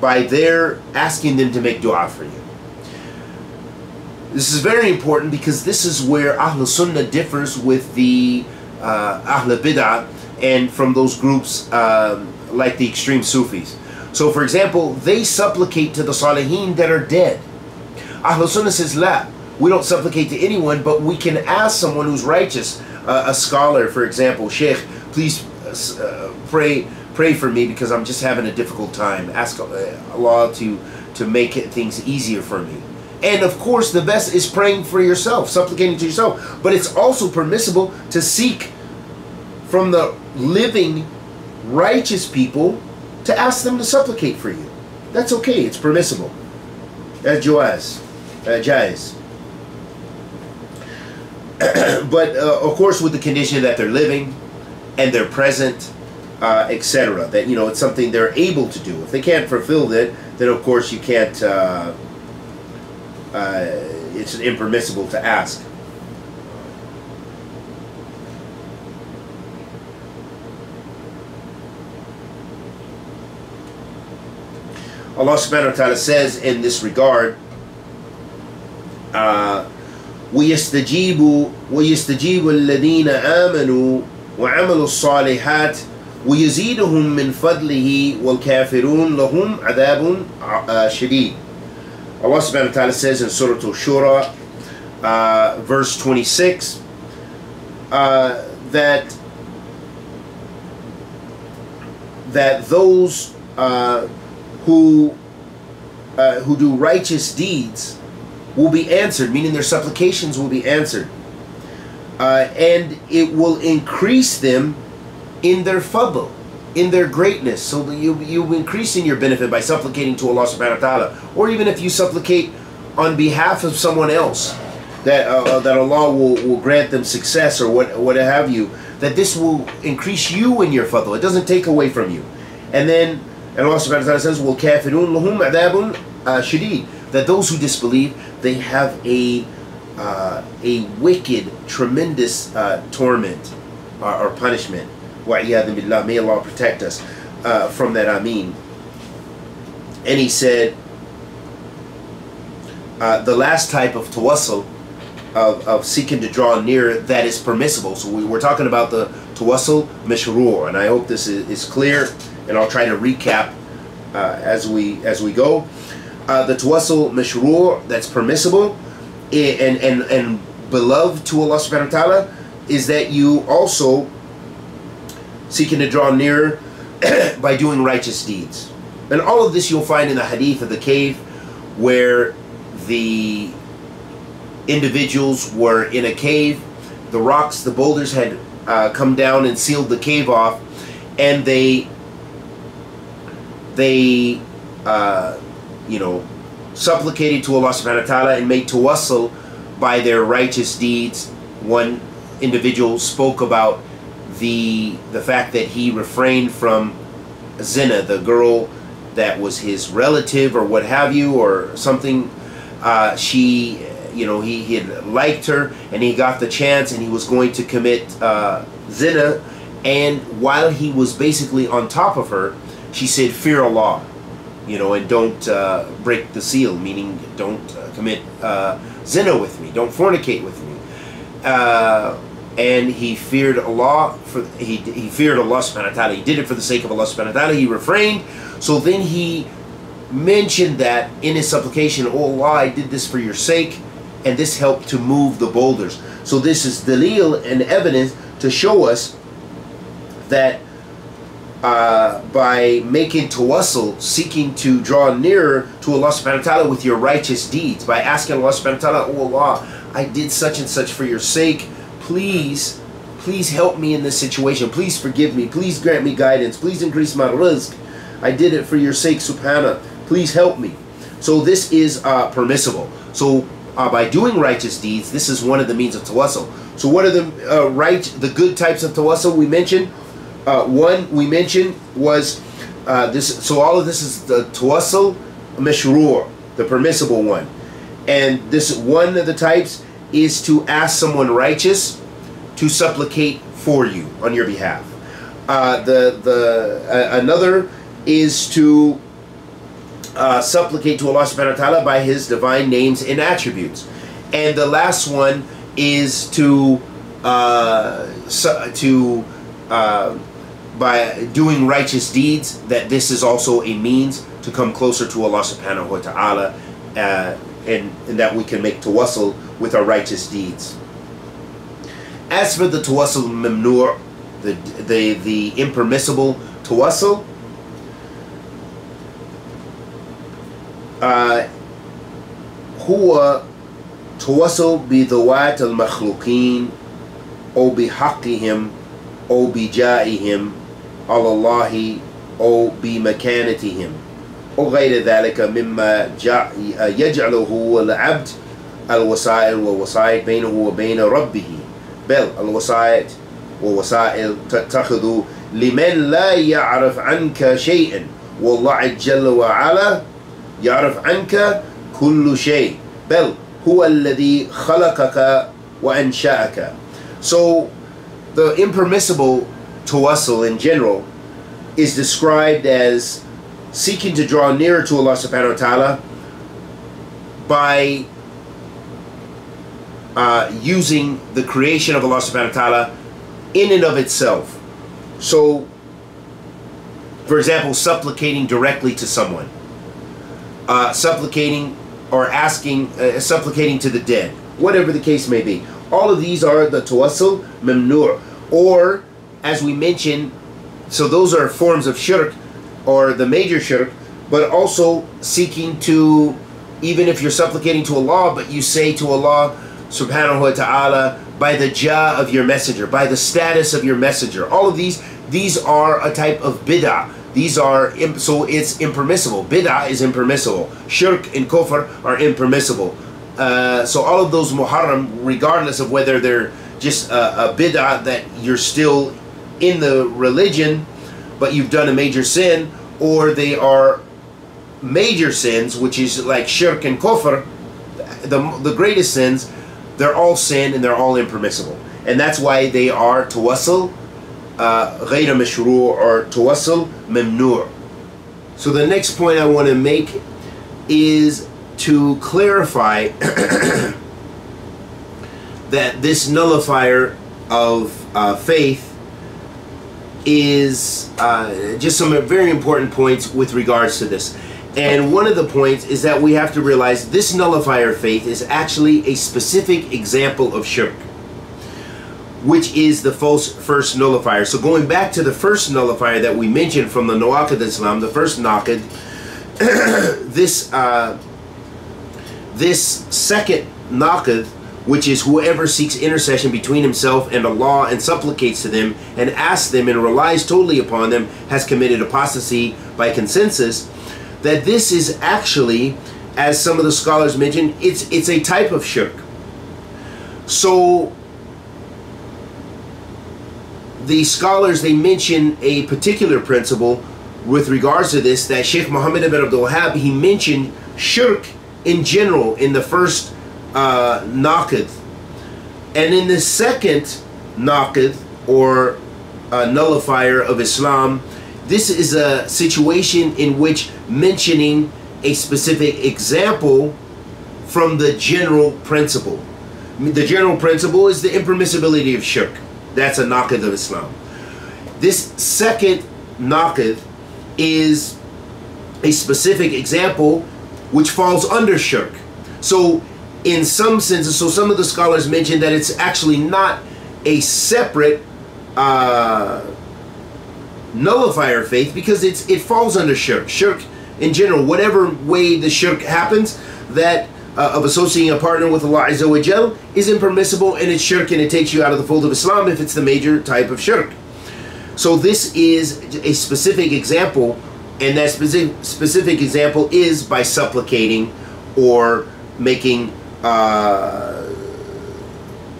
By their asking them to make dua for you. This is very important because this is where Ahl Sunnah differs with the uh, Ahl Bid'ah and from those groups um, like the extreme Sufis. So, for example, they supplicate to the Salihin that are dead. Ahl Sunnah says, La, we don't supplicate to anyone, but we can ask someone who's righteous uh, a scholar, for example, Sheikh, please pray pray for me because I'm just having a difficult time. Ask uh, Allah to to make things easier for me. And of course, the best is praying for yourself, supplicating to yourself. But it's also permissible to seek from the living, righteous people to ask them to supplicate for you. That's okay. It's permissible. That's joaz. Uh, jais. but uh, of course, with the condition that they're living and they're present, uh, etc. That you know it's something they're able to do. If they can't fulfill it, then of course you can't. Uh, uh, it's impermissible to ask. Allah subhanahu wa ta'ala says in this regard, uh, ويستجيب ويستجيب الذين آمنوا وعملوا الصالحات ويزيدهم من فضله والكافرون لهم عذاب شديد Allah subhanahu wa ta'ala says in Surah Al-Shura uh, verse 26 uh, that that those uh, who uh, who do righteous deeds will be answered, meaning their supplications will be answered. uh, and it will increase them in their fadl, in their greatness. So you, you increase in your benefit by supplicating to Allah subhanahu wa ta'ala. Or even if you supplicate on behalf of someone else, that, uh, uh, that Allah will, will grant them success or what, what have you, that this will increase you in your fadl. It doesn't take away from you. And then and Allah subhanahu wa ta'ala says, Well kafirun lahum adabun uh, shadid that those who disbelieve, they have a uh, a wicked tremendous uh, torment or, or punishment. billah. May Allah protect us uh, from that Ameen. And he said, uh, the last type of tawassul, of, of seeking to draw near, that is permissible. So we, we're talking about the tawassul mashru', and I hope this is, is clear and I'll try to recap uh, as we as we go. Uh, the tawassul mashru' that's permissible and, and, and beloved to Allah subhanahu wa ta'ala is that you also seeking to draw nearer by doing righteous deeds. And all of this you'll find in the hadith of the cave where the individuals were in a cave, the rocks, the boulders had uh, come down and sealed the cave off, and they they, uh, you know, supplicated to Allah subhanahu wa ta'ala and made tawassul by their righteous deeds. One individual spoke about the the fact that he refrained from zina, the girl that was his relative or what have you, or something. Uh, she, you know, he, he had liked her and he got the chance and he was going to commit uh, zina. And while he was basically on top of her, she said, fear Allah, you know, and don't uh, break the seal, meaning don't uh, commit uh, zina with me, don't fornicate with me. Uh, and he feared Allah, for he, he feared Allah subhanahu wa ta'ala. He did it for the sake of Allah subhanahu wa ta'ala. He refrained. So then he mentioned that in his supplication, Oh Allah, I did this for your sake. And this helped to move the boulders. So this is dalil and evidence to show us that uh, by making tawassul, seeking to draw nearer to Allah subhanahu wa ta'ala with your righteous deeds, by asking Allah subhanahu wa ta'ala, Oh Allah, I did such and such for your sake. Please, please help me in this situation. Please forgive me. Please grant me guidance. Please increase my rizq. I did it for your sake, subhanahu. Please help me. So this is uh, permissible. So uh, by doing righteous deeds, this is one of the means of tawassul. So what are the uh, right, the good types of tawassul we mentioned? Uh, one we mentioned was uh, this. So all of this is the tawassul mashru', the permissible one, and this one of the types is to ask someone righteous to supplicate for you on your behalf. Uh, the the uh, another is to uh, supplicate to Allah subhanahu wa ta'ala by His divine names and attributes, and the last one is to uh, to by doing righteous deeds that this is also a means to come closer to Allah subhanahu wa ta'ala uh, and, and, that we can make tawassul with our righteous deeds. As for the tawassul mamnu', the, the, the impermissible tawassul, uh, هو تواصل بذوات المخلوقين أو بحقهم أو بجائهم على الله أو بمكانتهم. أو غير ذلك مما يجعله العبد الوسائل والوسائل بينه وبين ربه. بل الوسائل ووسائل تتخذ لمن لا يعرف عنك شيئا. والله جل وعلا يعرف عنك كل شيء. بل هو الذي خلقك وأنشأك. So the impermissible tawassul in general is described as seeking to draw nearer to Allah subhanahu wa ta'ala by uh, using the creation of Allah subhanahu wa ta'ala in and of itself. So, for example, supplicating directly to someone, uh, supplicating or asking, uh, supplicating to the dead, whatever the case may be. All of these are the tawassul mamnu' or as we mentioned, so those are forms of shirk or the major shirk, but also seeking to, even if you're supplicating to Allah, but you say to Allah subhanahu wa ta'ala, by the jah of your messenger, by the status of your messenger. All of these, these are a type of bid'ah. These are, so it's impermissible. Bid'ah is impermissible. Shirk and kufr are impermissible. Uh, so all of those muharram, regardless of whether they're just a, a bid'ah that you're still in the religion, but you've done a major sin, or they are major sins, which is like shirk and kufr, the, the greatest sins, they're all sin and they're all impermissible. And that's why they are tawassul, غير uh, مشروع, or tawassul mamnu'. So the next point I want to make is to clarify that this nullifier of uh, faith is uh, just some very important points with regards to this. And one of the points is that we have to realize this nullifier faith is actually a specific example of shirk, which is the false first nullifier. So going back to the first nullifier that we mentioned from the Nawaqid Islam, the first Naqid, this uh, this second Naqid, which is whoever seeks intercession between himself and Allah and supplicates to them and asks them and relies totally upon them, has committed apostasy by consensus that this is actually, as some of the scholars mentioned, it's it's a type of shirk. So the scholars they mention a particular principle with regards to this that Sheikh Muhammad ibn Abdul Wahhab he mentioned shirk in general in the first uh, and in the second naqid or uh, nullifier of Islam this is a situation in which mentioning a specific example from the general principle. The general principle is the impermissibility of shirk. That's a naqid of Islam. This second naqid is a specific example which falls under shirk. So in some senses, so some of the scholars mention that it's actually not a separate uh, nullifier faith because it's it falls under shirk. Shirk in general, whatever way the shirk happens, that uh, of associating a partner with Allah Azza wa Jal is impermissible and it's shirk and it takes you out of the fold of Islam if it's the major type of shirk. So this is a specific example and that specific, specific example is by supplicating or making uh,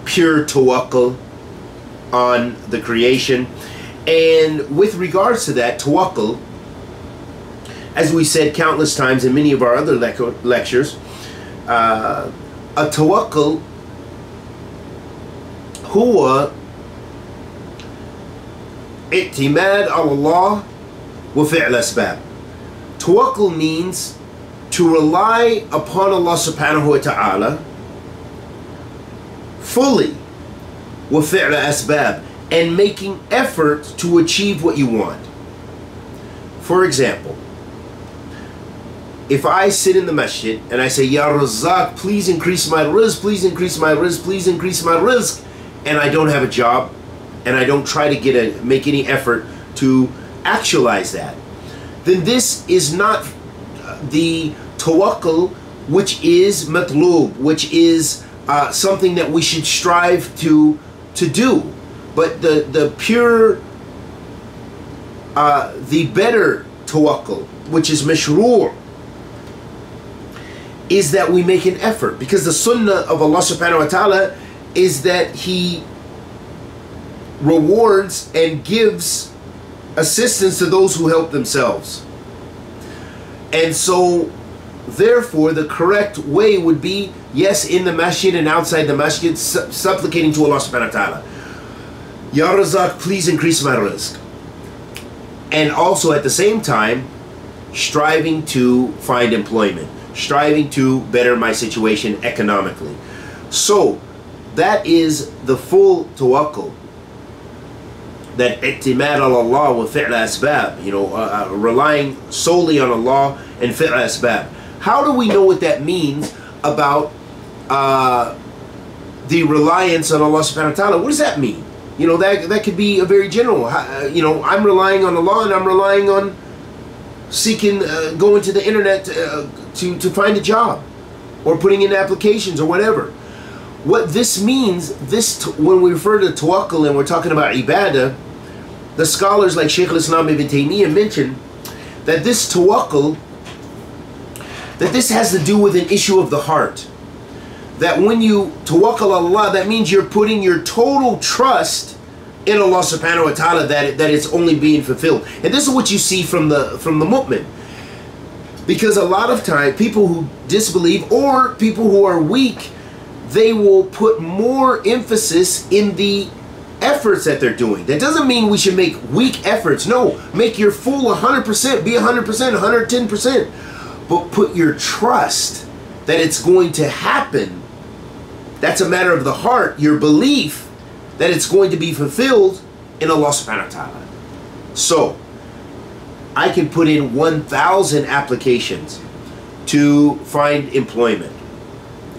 pure tawakkul on the creation. And with regards to that, tawakkul, as we said countless times in many of our other le lectures, uh, a tawakkul huwa i'timad Allah wa fi'l asbab. Tawakkul means to rely upon Allah subhanahu wa ta'ala fully with fi'la asbab and making effort to achieve what you want. For example, if I sit in the masjid and I say, Ya Razak, please increase my rizq, please increase my rizq, please increase my rizq, and I don't have a job and I don't try to get a, make any effort to actualize that, then this is not the tawakkul which is matlub, which is uh, something that we should strive to to do. But the the pure, uh, the better tawakkul, which is mashru', is that we make an effort because the sunnah of Allah subhanahu wa ta'ala is that He rewards and gives assistance to those who help themselves. And so, therefore, the correct way would be yes, in the masjid and outside the masjid, su- supplicating to Allah subhanahu wa ta'ala. Ya Razak, please increase my rizq. And also at the same time, striving to find employment, striving to better my situation economically. So, that is the full tawakkul that i'timad on Allah with fi'l asbab, you know, uh, uh, relying solely on Allah and fi'l asbab. How do we know what that means about uh, the reliance on Allah subhanahu wa ta'ala? What does that mean? You know, that, that could be a very general. Uh, you know, I'm relying on Allah and I'm relying on seeking, uh, going to the internet uh, to, to find a job or putting in applications or whatever. What this means, this when we refer to tawakkul and we're talking about ibadah, the scholars like Shaykh al-Islam ibn Taymiyyah mentioned that this tawakkul, that this has to do with an issue of the heart. That when you tawakkul Allah, that means you're putting your total trust in Allah subhanahu wa ta'ala that, that it's only being fulfilled. And this is what you see from the from the mu'min. Because a lot of time people who disbelieve or people who are weak, they will put more emphasis in the efforts that they're doing. That doesn't mean we should make weak efforts. No, make your full 100%, be 100%, 110%. But put your trust that it's going to happen. That's a matter of the heart, your belief that it's going to be fulfilled in Allah subhanahu wa ta'ala. So, I can put in 1,000 applications to find employment.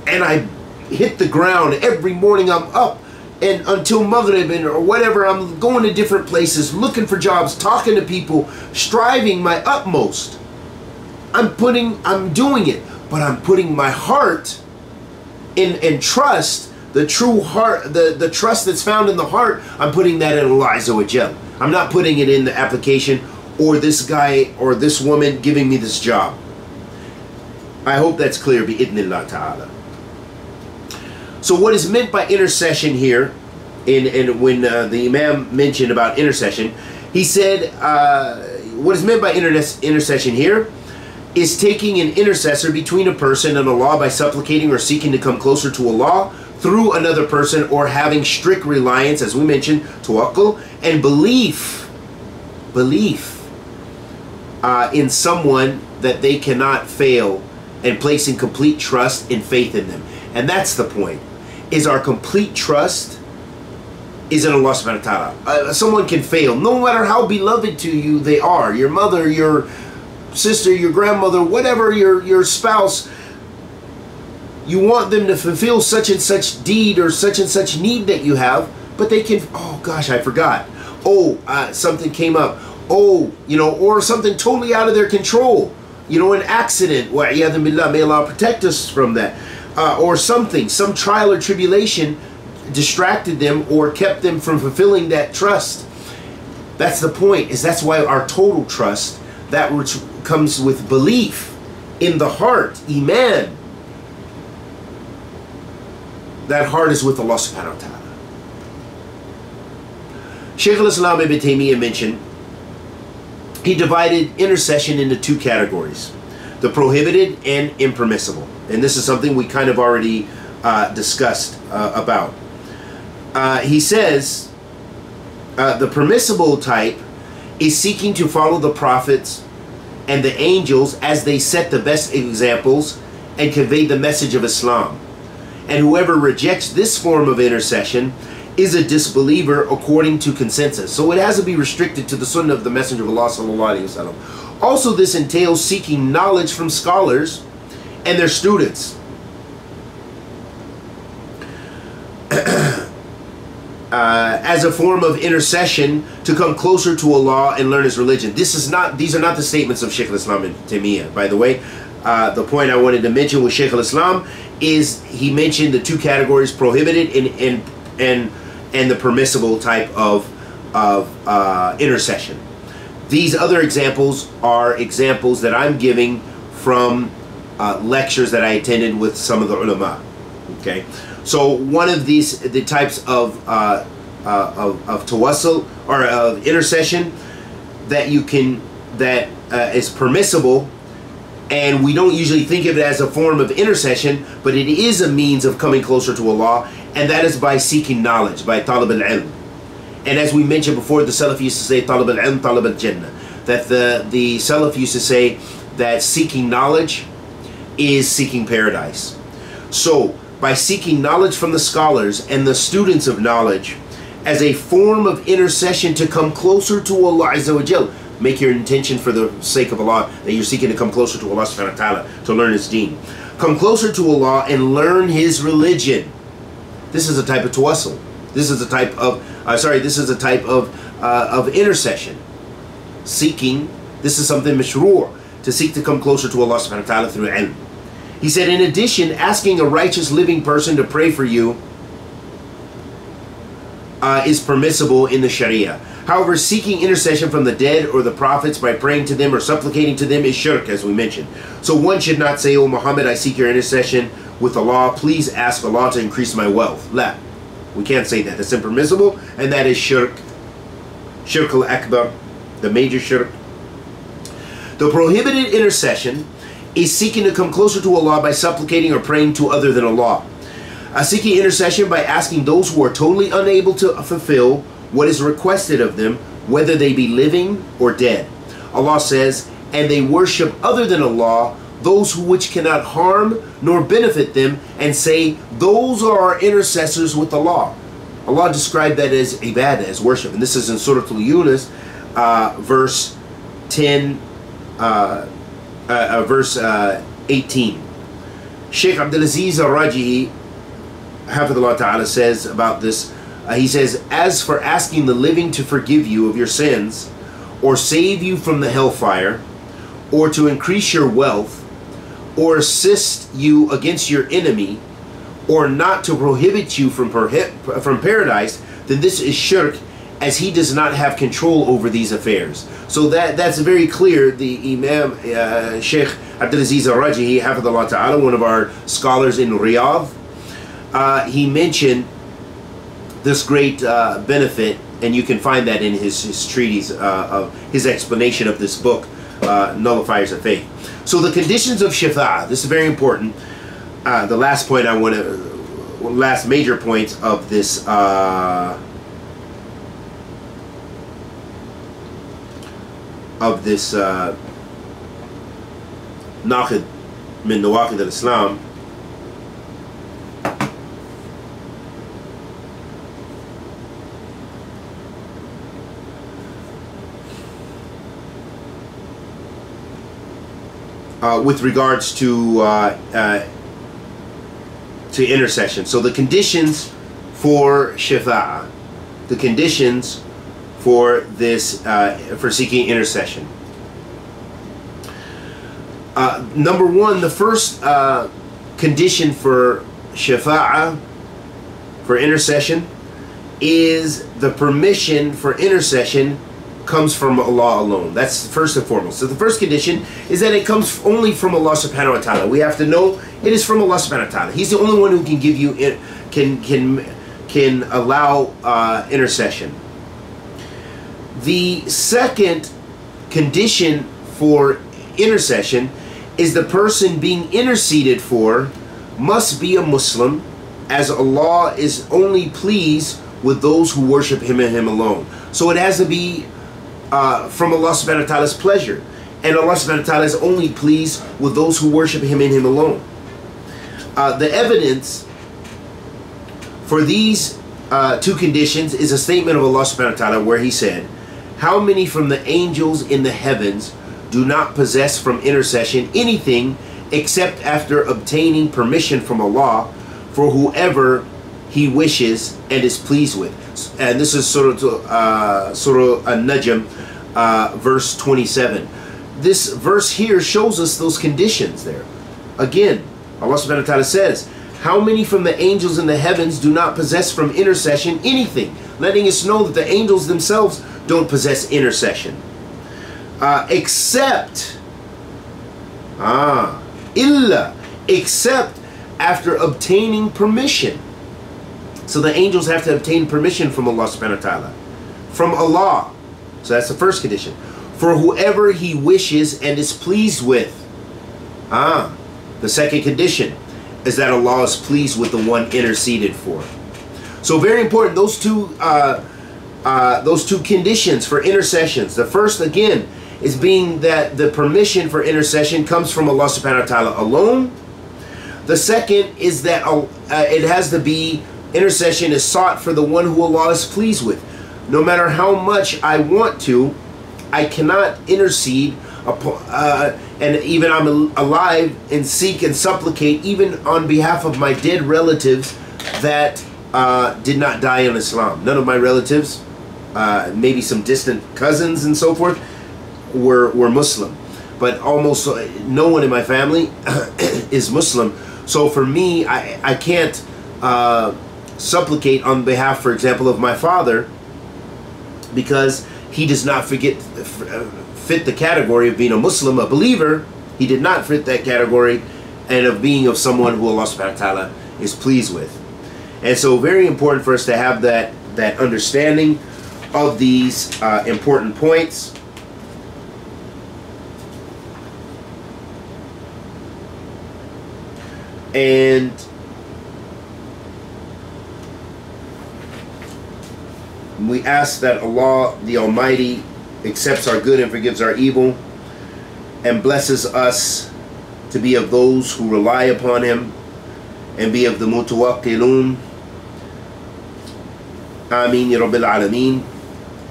And I hit the ground every morning I'm up and until Maghrib and or whatever, I'm going to different places, looking for jobs, talking to people, striving my utmost. I'm putting, I'm doing it, but I'm putting my heart in and trust, the true heart, the, the trust that's found in the heart, I'm putting that in Allah Azza I'm not putting it in the application or this guy or this woman giving me this job. I hope that's clear, ta'ala. So what is meant by intercession here, in, in when uh, the Imam mentioned about intercession, he said uh, what is meant by intercession here is taking an intercessor between a person and Allah by supplicating or seeking to come closer to Allah through another person or having strict reliance, as we mentioned, tawakkul, and belief, belief uh, in someone that they cannot fail and placing complete trust and faith in them. And that's the point is our complete trust is in Allah subhanahu wa ta'ala. Uh, someone can fail, no matter how beloved to you they are. Your mother, your sister, your grandmother, whatever, your, your spouse. You want them to fulfill such and such deed or such and such need that you have, but they can, oh gosh, I forgot. Oh, uh, something came up. Oh, you know, or something totally out of their control. You know, an accident. May Allah protect us from that uh, or something, some trial or tribulation distracted them or kept them from fulfilling that trust. That's the point, is that's why our total trust, that which comes with belief in the heart, iman, that heart is with Allah subhanahu wa ta'ala. Shaykh al-Islam ibn Taymiyyah mentioned he divided intercession into two categories the prohibited and impermissible. And this is something we kind of already uh, discussed uh, about. Uh, he says uh, the permissible type is seeking to follow the prophets and the angels as they set the best examples and convey the message of Islam. And whoever rejects this form of intercession is a disbeliever according to consensus. So it has to be restricted to the sunnah of the Messenger of Allah. Also, this entails seeking knowledge from scholars and their students. Uh, as a form of intercession to come closer to Allah and learn His religion. This is not; these are not the statements of Sheikh al-Islam ibn Taymiyyah. By the way, uh, the point I wanted to mention with Sheikh al-Islam is he mentioned the two categories: prohibited and and and and the permissible type of of uh, intercession. These other examples are examples that I'm giving from uh, lectures that I attended with some of the ulama. Okay, so one of these the types of uh, uh, of, of tawassul or of intercession that you can that uh, is permissible and we don't usually think of it as a form of intercession but it is a means of coming closer to Allah and that is by seeking knowledge by talab al-ilm. And as we mentioned before the Salaf used to say talab al-ilm talab al-jannah. That the the Salaf used to say that seeking knowledge is seeking paradise. So by seeking knowledge from the scholars and the students of knowledge as a form of intercession to come closer to Allah Azza wa. Make your intention for the sake of Allah that you're seeking to come closer to Allah subhanahu wa ta'ala to learn His deen. Come closer to Allah and learn His religion. This is a type of tawassul. This is a type of, uh, sorry, this is a type of, uh, of intercession. Seeking, this is something mashru', to seek to come closer to Allah subhanahu wa ta'ala through ilm. He said, in addition, asking a righteous living person to pray for you uh, is permissible in the Sharia. However, seeking intercession from the dead or the prophets by praying to them or supplicating to them is shirk, as we mentioned. So one should not say, Oh Muhammad, I seek your intercession with Allah. Please ask Allah to increase my wealth. La. We can't say that. That's impermissible, and that is shirk. Shirk al-akbar, the major shirk. The prohibited intercession is seeking to come closer to Allah by supplicating or praying to other than Allah. A seeking intercession by asking those who are totally unable to fulfill what is requested of them, whether they be living or dead. Allah says, and they worship other than Allah those who which cannot harm nor benefit them, and say, those are our intercessors with Allah. Allah described that as ibadah, as worship. And this is in Surah Al-Yunus, uh, verse 10, uh, uh, uh, verse uh, 18. Sheikh Abdulaziz al-Rajihi, Hafidullah Ta'ala says about this, uh, he says, As for asking the living to forgive you of your sins, or save you from the hellfire, or to increase your wealth, or assist you against your enemy, or not to prohibit you from, from paradise, then this is shirk as he does not have control over these affairs. So that that's very clear. The Imam uh, Sheikh Abdulaziz Al-Rajihi, Hafidullah Ta'ala, one of our scholars in Riyadh, uh, he mentioned this great uh, benefit, and you can find that in his, his treatise, uh, of his explanation of this book, uh, Nullifiers of Faith. So the conditions of Shifa, this is very important. Uh, the last point I want to, last major point of this of this uh, Naqid min Nawaqid al-Islam uh, with regards to uh, uh, to intercession. So the conditions for shifa, the conditions for this uh, for seeking intercession. Uh, number one, the first uh, condition for shafa'ah, for intercession, is the permission for intercession comes from Allah alone. That's first and foremost. So the first condition is that it comes only from Allah subhanahu wa ta'ala. We have to know it is from Allah subhanahu wa ta'ala. He's the only one who can give you, can, can, can allow uh, intercession. The second condition for intercession is the person being interceded for must be a Muslim as Allah is only pleased with those who worship Him and Him alone. So it has to be uh, from Allah subhanahu wa ta'ala's pleasure. And Allah subhanahu wa ta'ala is only pleased with those who worship Him and Him alone. Uh, the evidence for these uh, two conditions is a statement of Allah subhanahu wa ta'ala where He said, how many from the angels in the heavens do not possess from intercession anything except after obtaining permission from Allah for whoever he wishes and is pleased with. And this is Surah, uh, Surah An-Najm, uh, verse 27. This verse here shows us those conditions there. Again, Allah subhanahu wa ta'ala says, How many from the angels in the heavens do not possess from intercession anything? Letting us know that the angels themselves don't possess intercession. Uh, except, ah, illa, except after obtaining permission. So the angels have to obtain permission from Allah subhanahu wa ta'ala. From Allah. So that's the first condition. For whoever he wishes and is pleased with. Ah. The second condition is that Allah is pleased with the one interceded for. So very important, those two uh, uh, those two conditions for intercessions. The first again is being that the permission for intercession comes from Allah subhanahu wa ta'ala alone. The second is that uh, it has to be intercession is sought for the one who Allah is pleased with. No matter how much I want to, I cannot intercede upon, uh, and even I'm alive and seek and supplicate even on behalf of my dead relatives that uh, did not die in Islam. None of my relatives, uh, maybe some distant cousins and so forth, were, were Muslim. But almost uh, no one in my family is Muslim. So for me, I, I can't uh, supplicate on behalf, for example, of my father because he does not forget uh, fit the category of being a Muslim, a believer. He did not fit that category and of being of someone who Allah subhanahu wa ta'ala is pleased with. And so very important for us to have that that understanding of these uh, important points. And We ask that Allah the Almighty accepts our good and forgives our evil and blesses us to be of those who rely upon Him and be of the mutawakkilun. Ameen Ya Rabbil Alameen.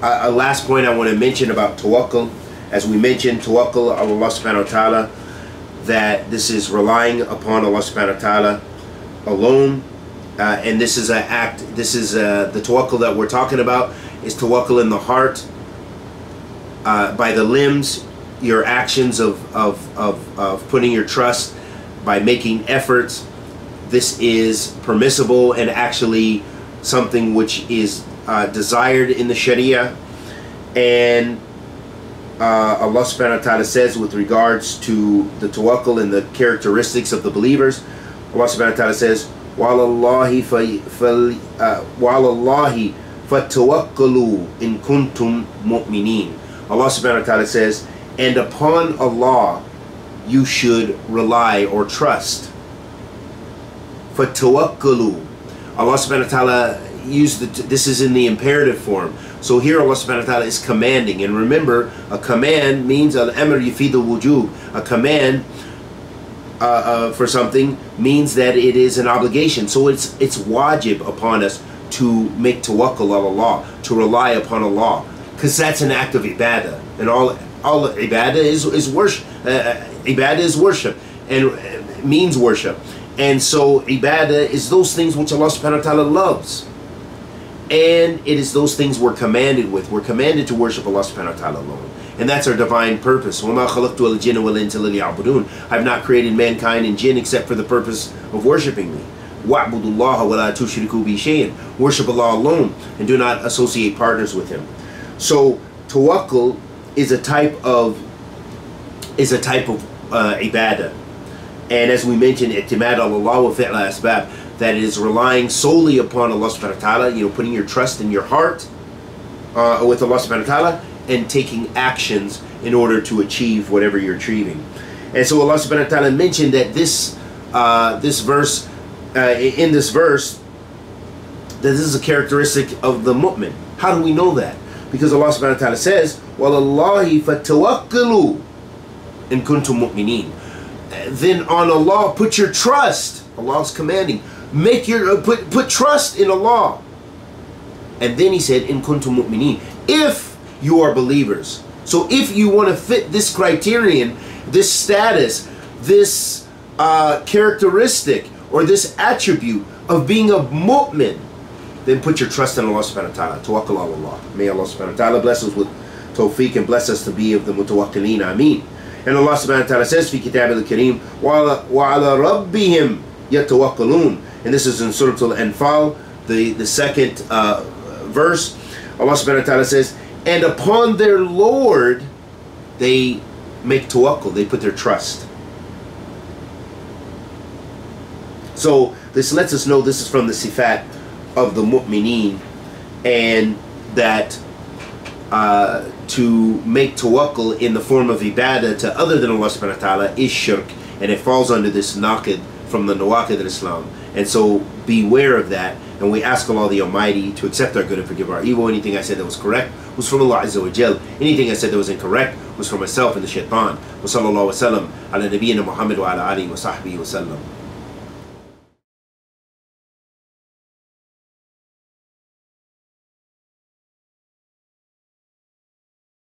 A last point I want to mention about tawakkul. As we mentioned, tawakkul Allah subhanahu wa ta'ala, that this is relying upon Allah subhanahu wa ta'ala alone uh, and this is an act, this is uh, the tawakkul that we're talking about, is tawakkul in the heart, uh, by the limbs, your actions of, of, of, of putting your trust, by making efforts. This is permissible and actually something which is uh, desired in the Sharia. And uh, Allah subhanahu wa ta'ala says with regards to the tawakkul and the characteristics of the believers, Allah subhanahu wa ta'ala says, وعلى الله في وعلى الله فتوكلوا إن كنتم مؤمنين Allah subhanahu wa ta'ala says and upon Allah you should rely or trust فتوكلوا Allah subhanahu wa ta'ala used the, this is in the imperative form so here Allah subhanahu wa ta'ala is commanding and remember a command means al-amr yufidu wujub a command uh, uh, for something means that it is an obligation. So it's it's wajib upon us to make tawakkul on Allah, to rely upon Allah, because that's an act of ibadah, and all all ibadah is is worship. Uh, uh ibadah is worship, and uh, means worship, and so ibadah is those things which Allah Subhanahu wa Taala loves, and it is those things we're commanded with. We're commanded to worship Allah Subhanahu wa Taala alone. And that's our divine purpose. I've not created mankind and jinn except for the purpose of worshiping me. Worship Allah alone and do not associate partners with Him. So tawakkul is a type of is a type of uh, ibadah. And as we mentioned, i'timad Allah wa fi'la asbab, that is relying solely upon Allah subhanahu wa ta'ala, you know, putting your trust in your heart uh, with Allah subhanahu wa ta'ala and taking actions in order to achieve whatever you're achieving. And so Allah subhanahu wa ta'ala mentioned that this uh, this verse uh, in this verse that this is a characteristic of the mu'min. How do we know that? Because Allah subhanahu wa ta'ala says, وَاللَّهِ فَتَوَكَّلُوا in kuntum mu'mineen. Then on Allah put your trust. Allah's commanding. Make your uh, put put trust in Allah. And then he said, in kuntum mu'mineen. If you are believers. So if you want to fit this criterion, this status, this uh, characteristic, or this attribute of being a mu'min, then put your trust in Allah subhanahu wa ta'ala. Tawakkal ala Allah. May Allah subhanahu wa ta'ala bless us with tawfiq and bless us to be of the mutawakkileen. Ameen. And Allah subhanahu wa ta'ala says, في كتاب الكريم, وعلى ربهم يتوكلون. and this is in Surah Al-Anfal, the, the second uh, verse. Allah subhanahu wa ta'ala says, and upon their Lord, they make tawakkul, they put their trust. So this lets us know this is from the sifat of the mu'mineen and that uh, to make tawakkul in the form of ibadah to other than Allah subhanahu wa ta'ala is shirk and it falls under this naqid from the nawaqid of Islam and so beware of that. And we ask Allah the Almighty to accept our good and forgive our evil. Anything I said that was correct was from Allah Azza wa Jal. Anything I said that was incorrect was from myself and the shaitan. Wa sallallahu wa sallam ala nabiyyina Muhammad wa ala alihi wa sahbihi wa sallam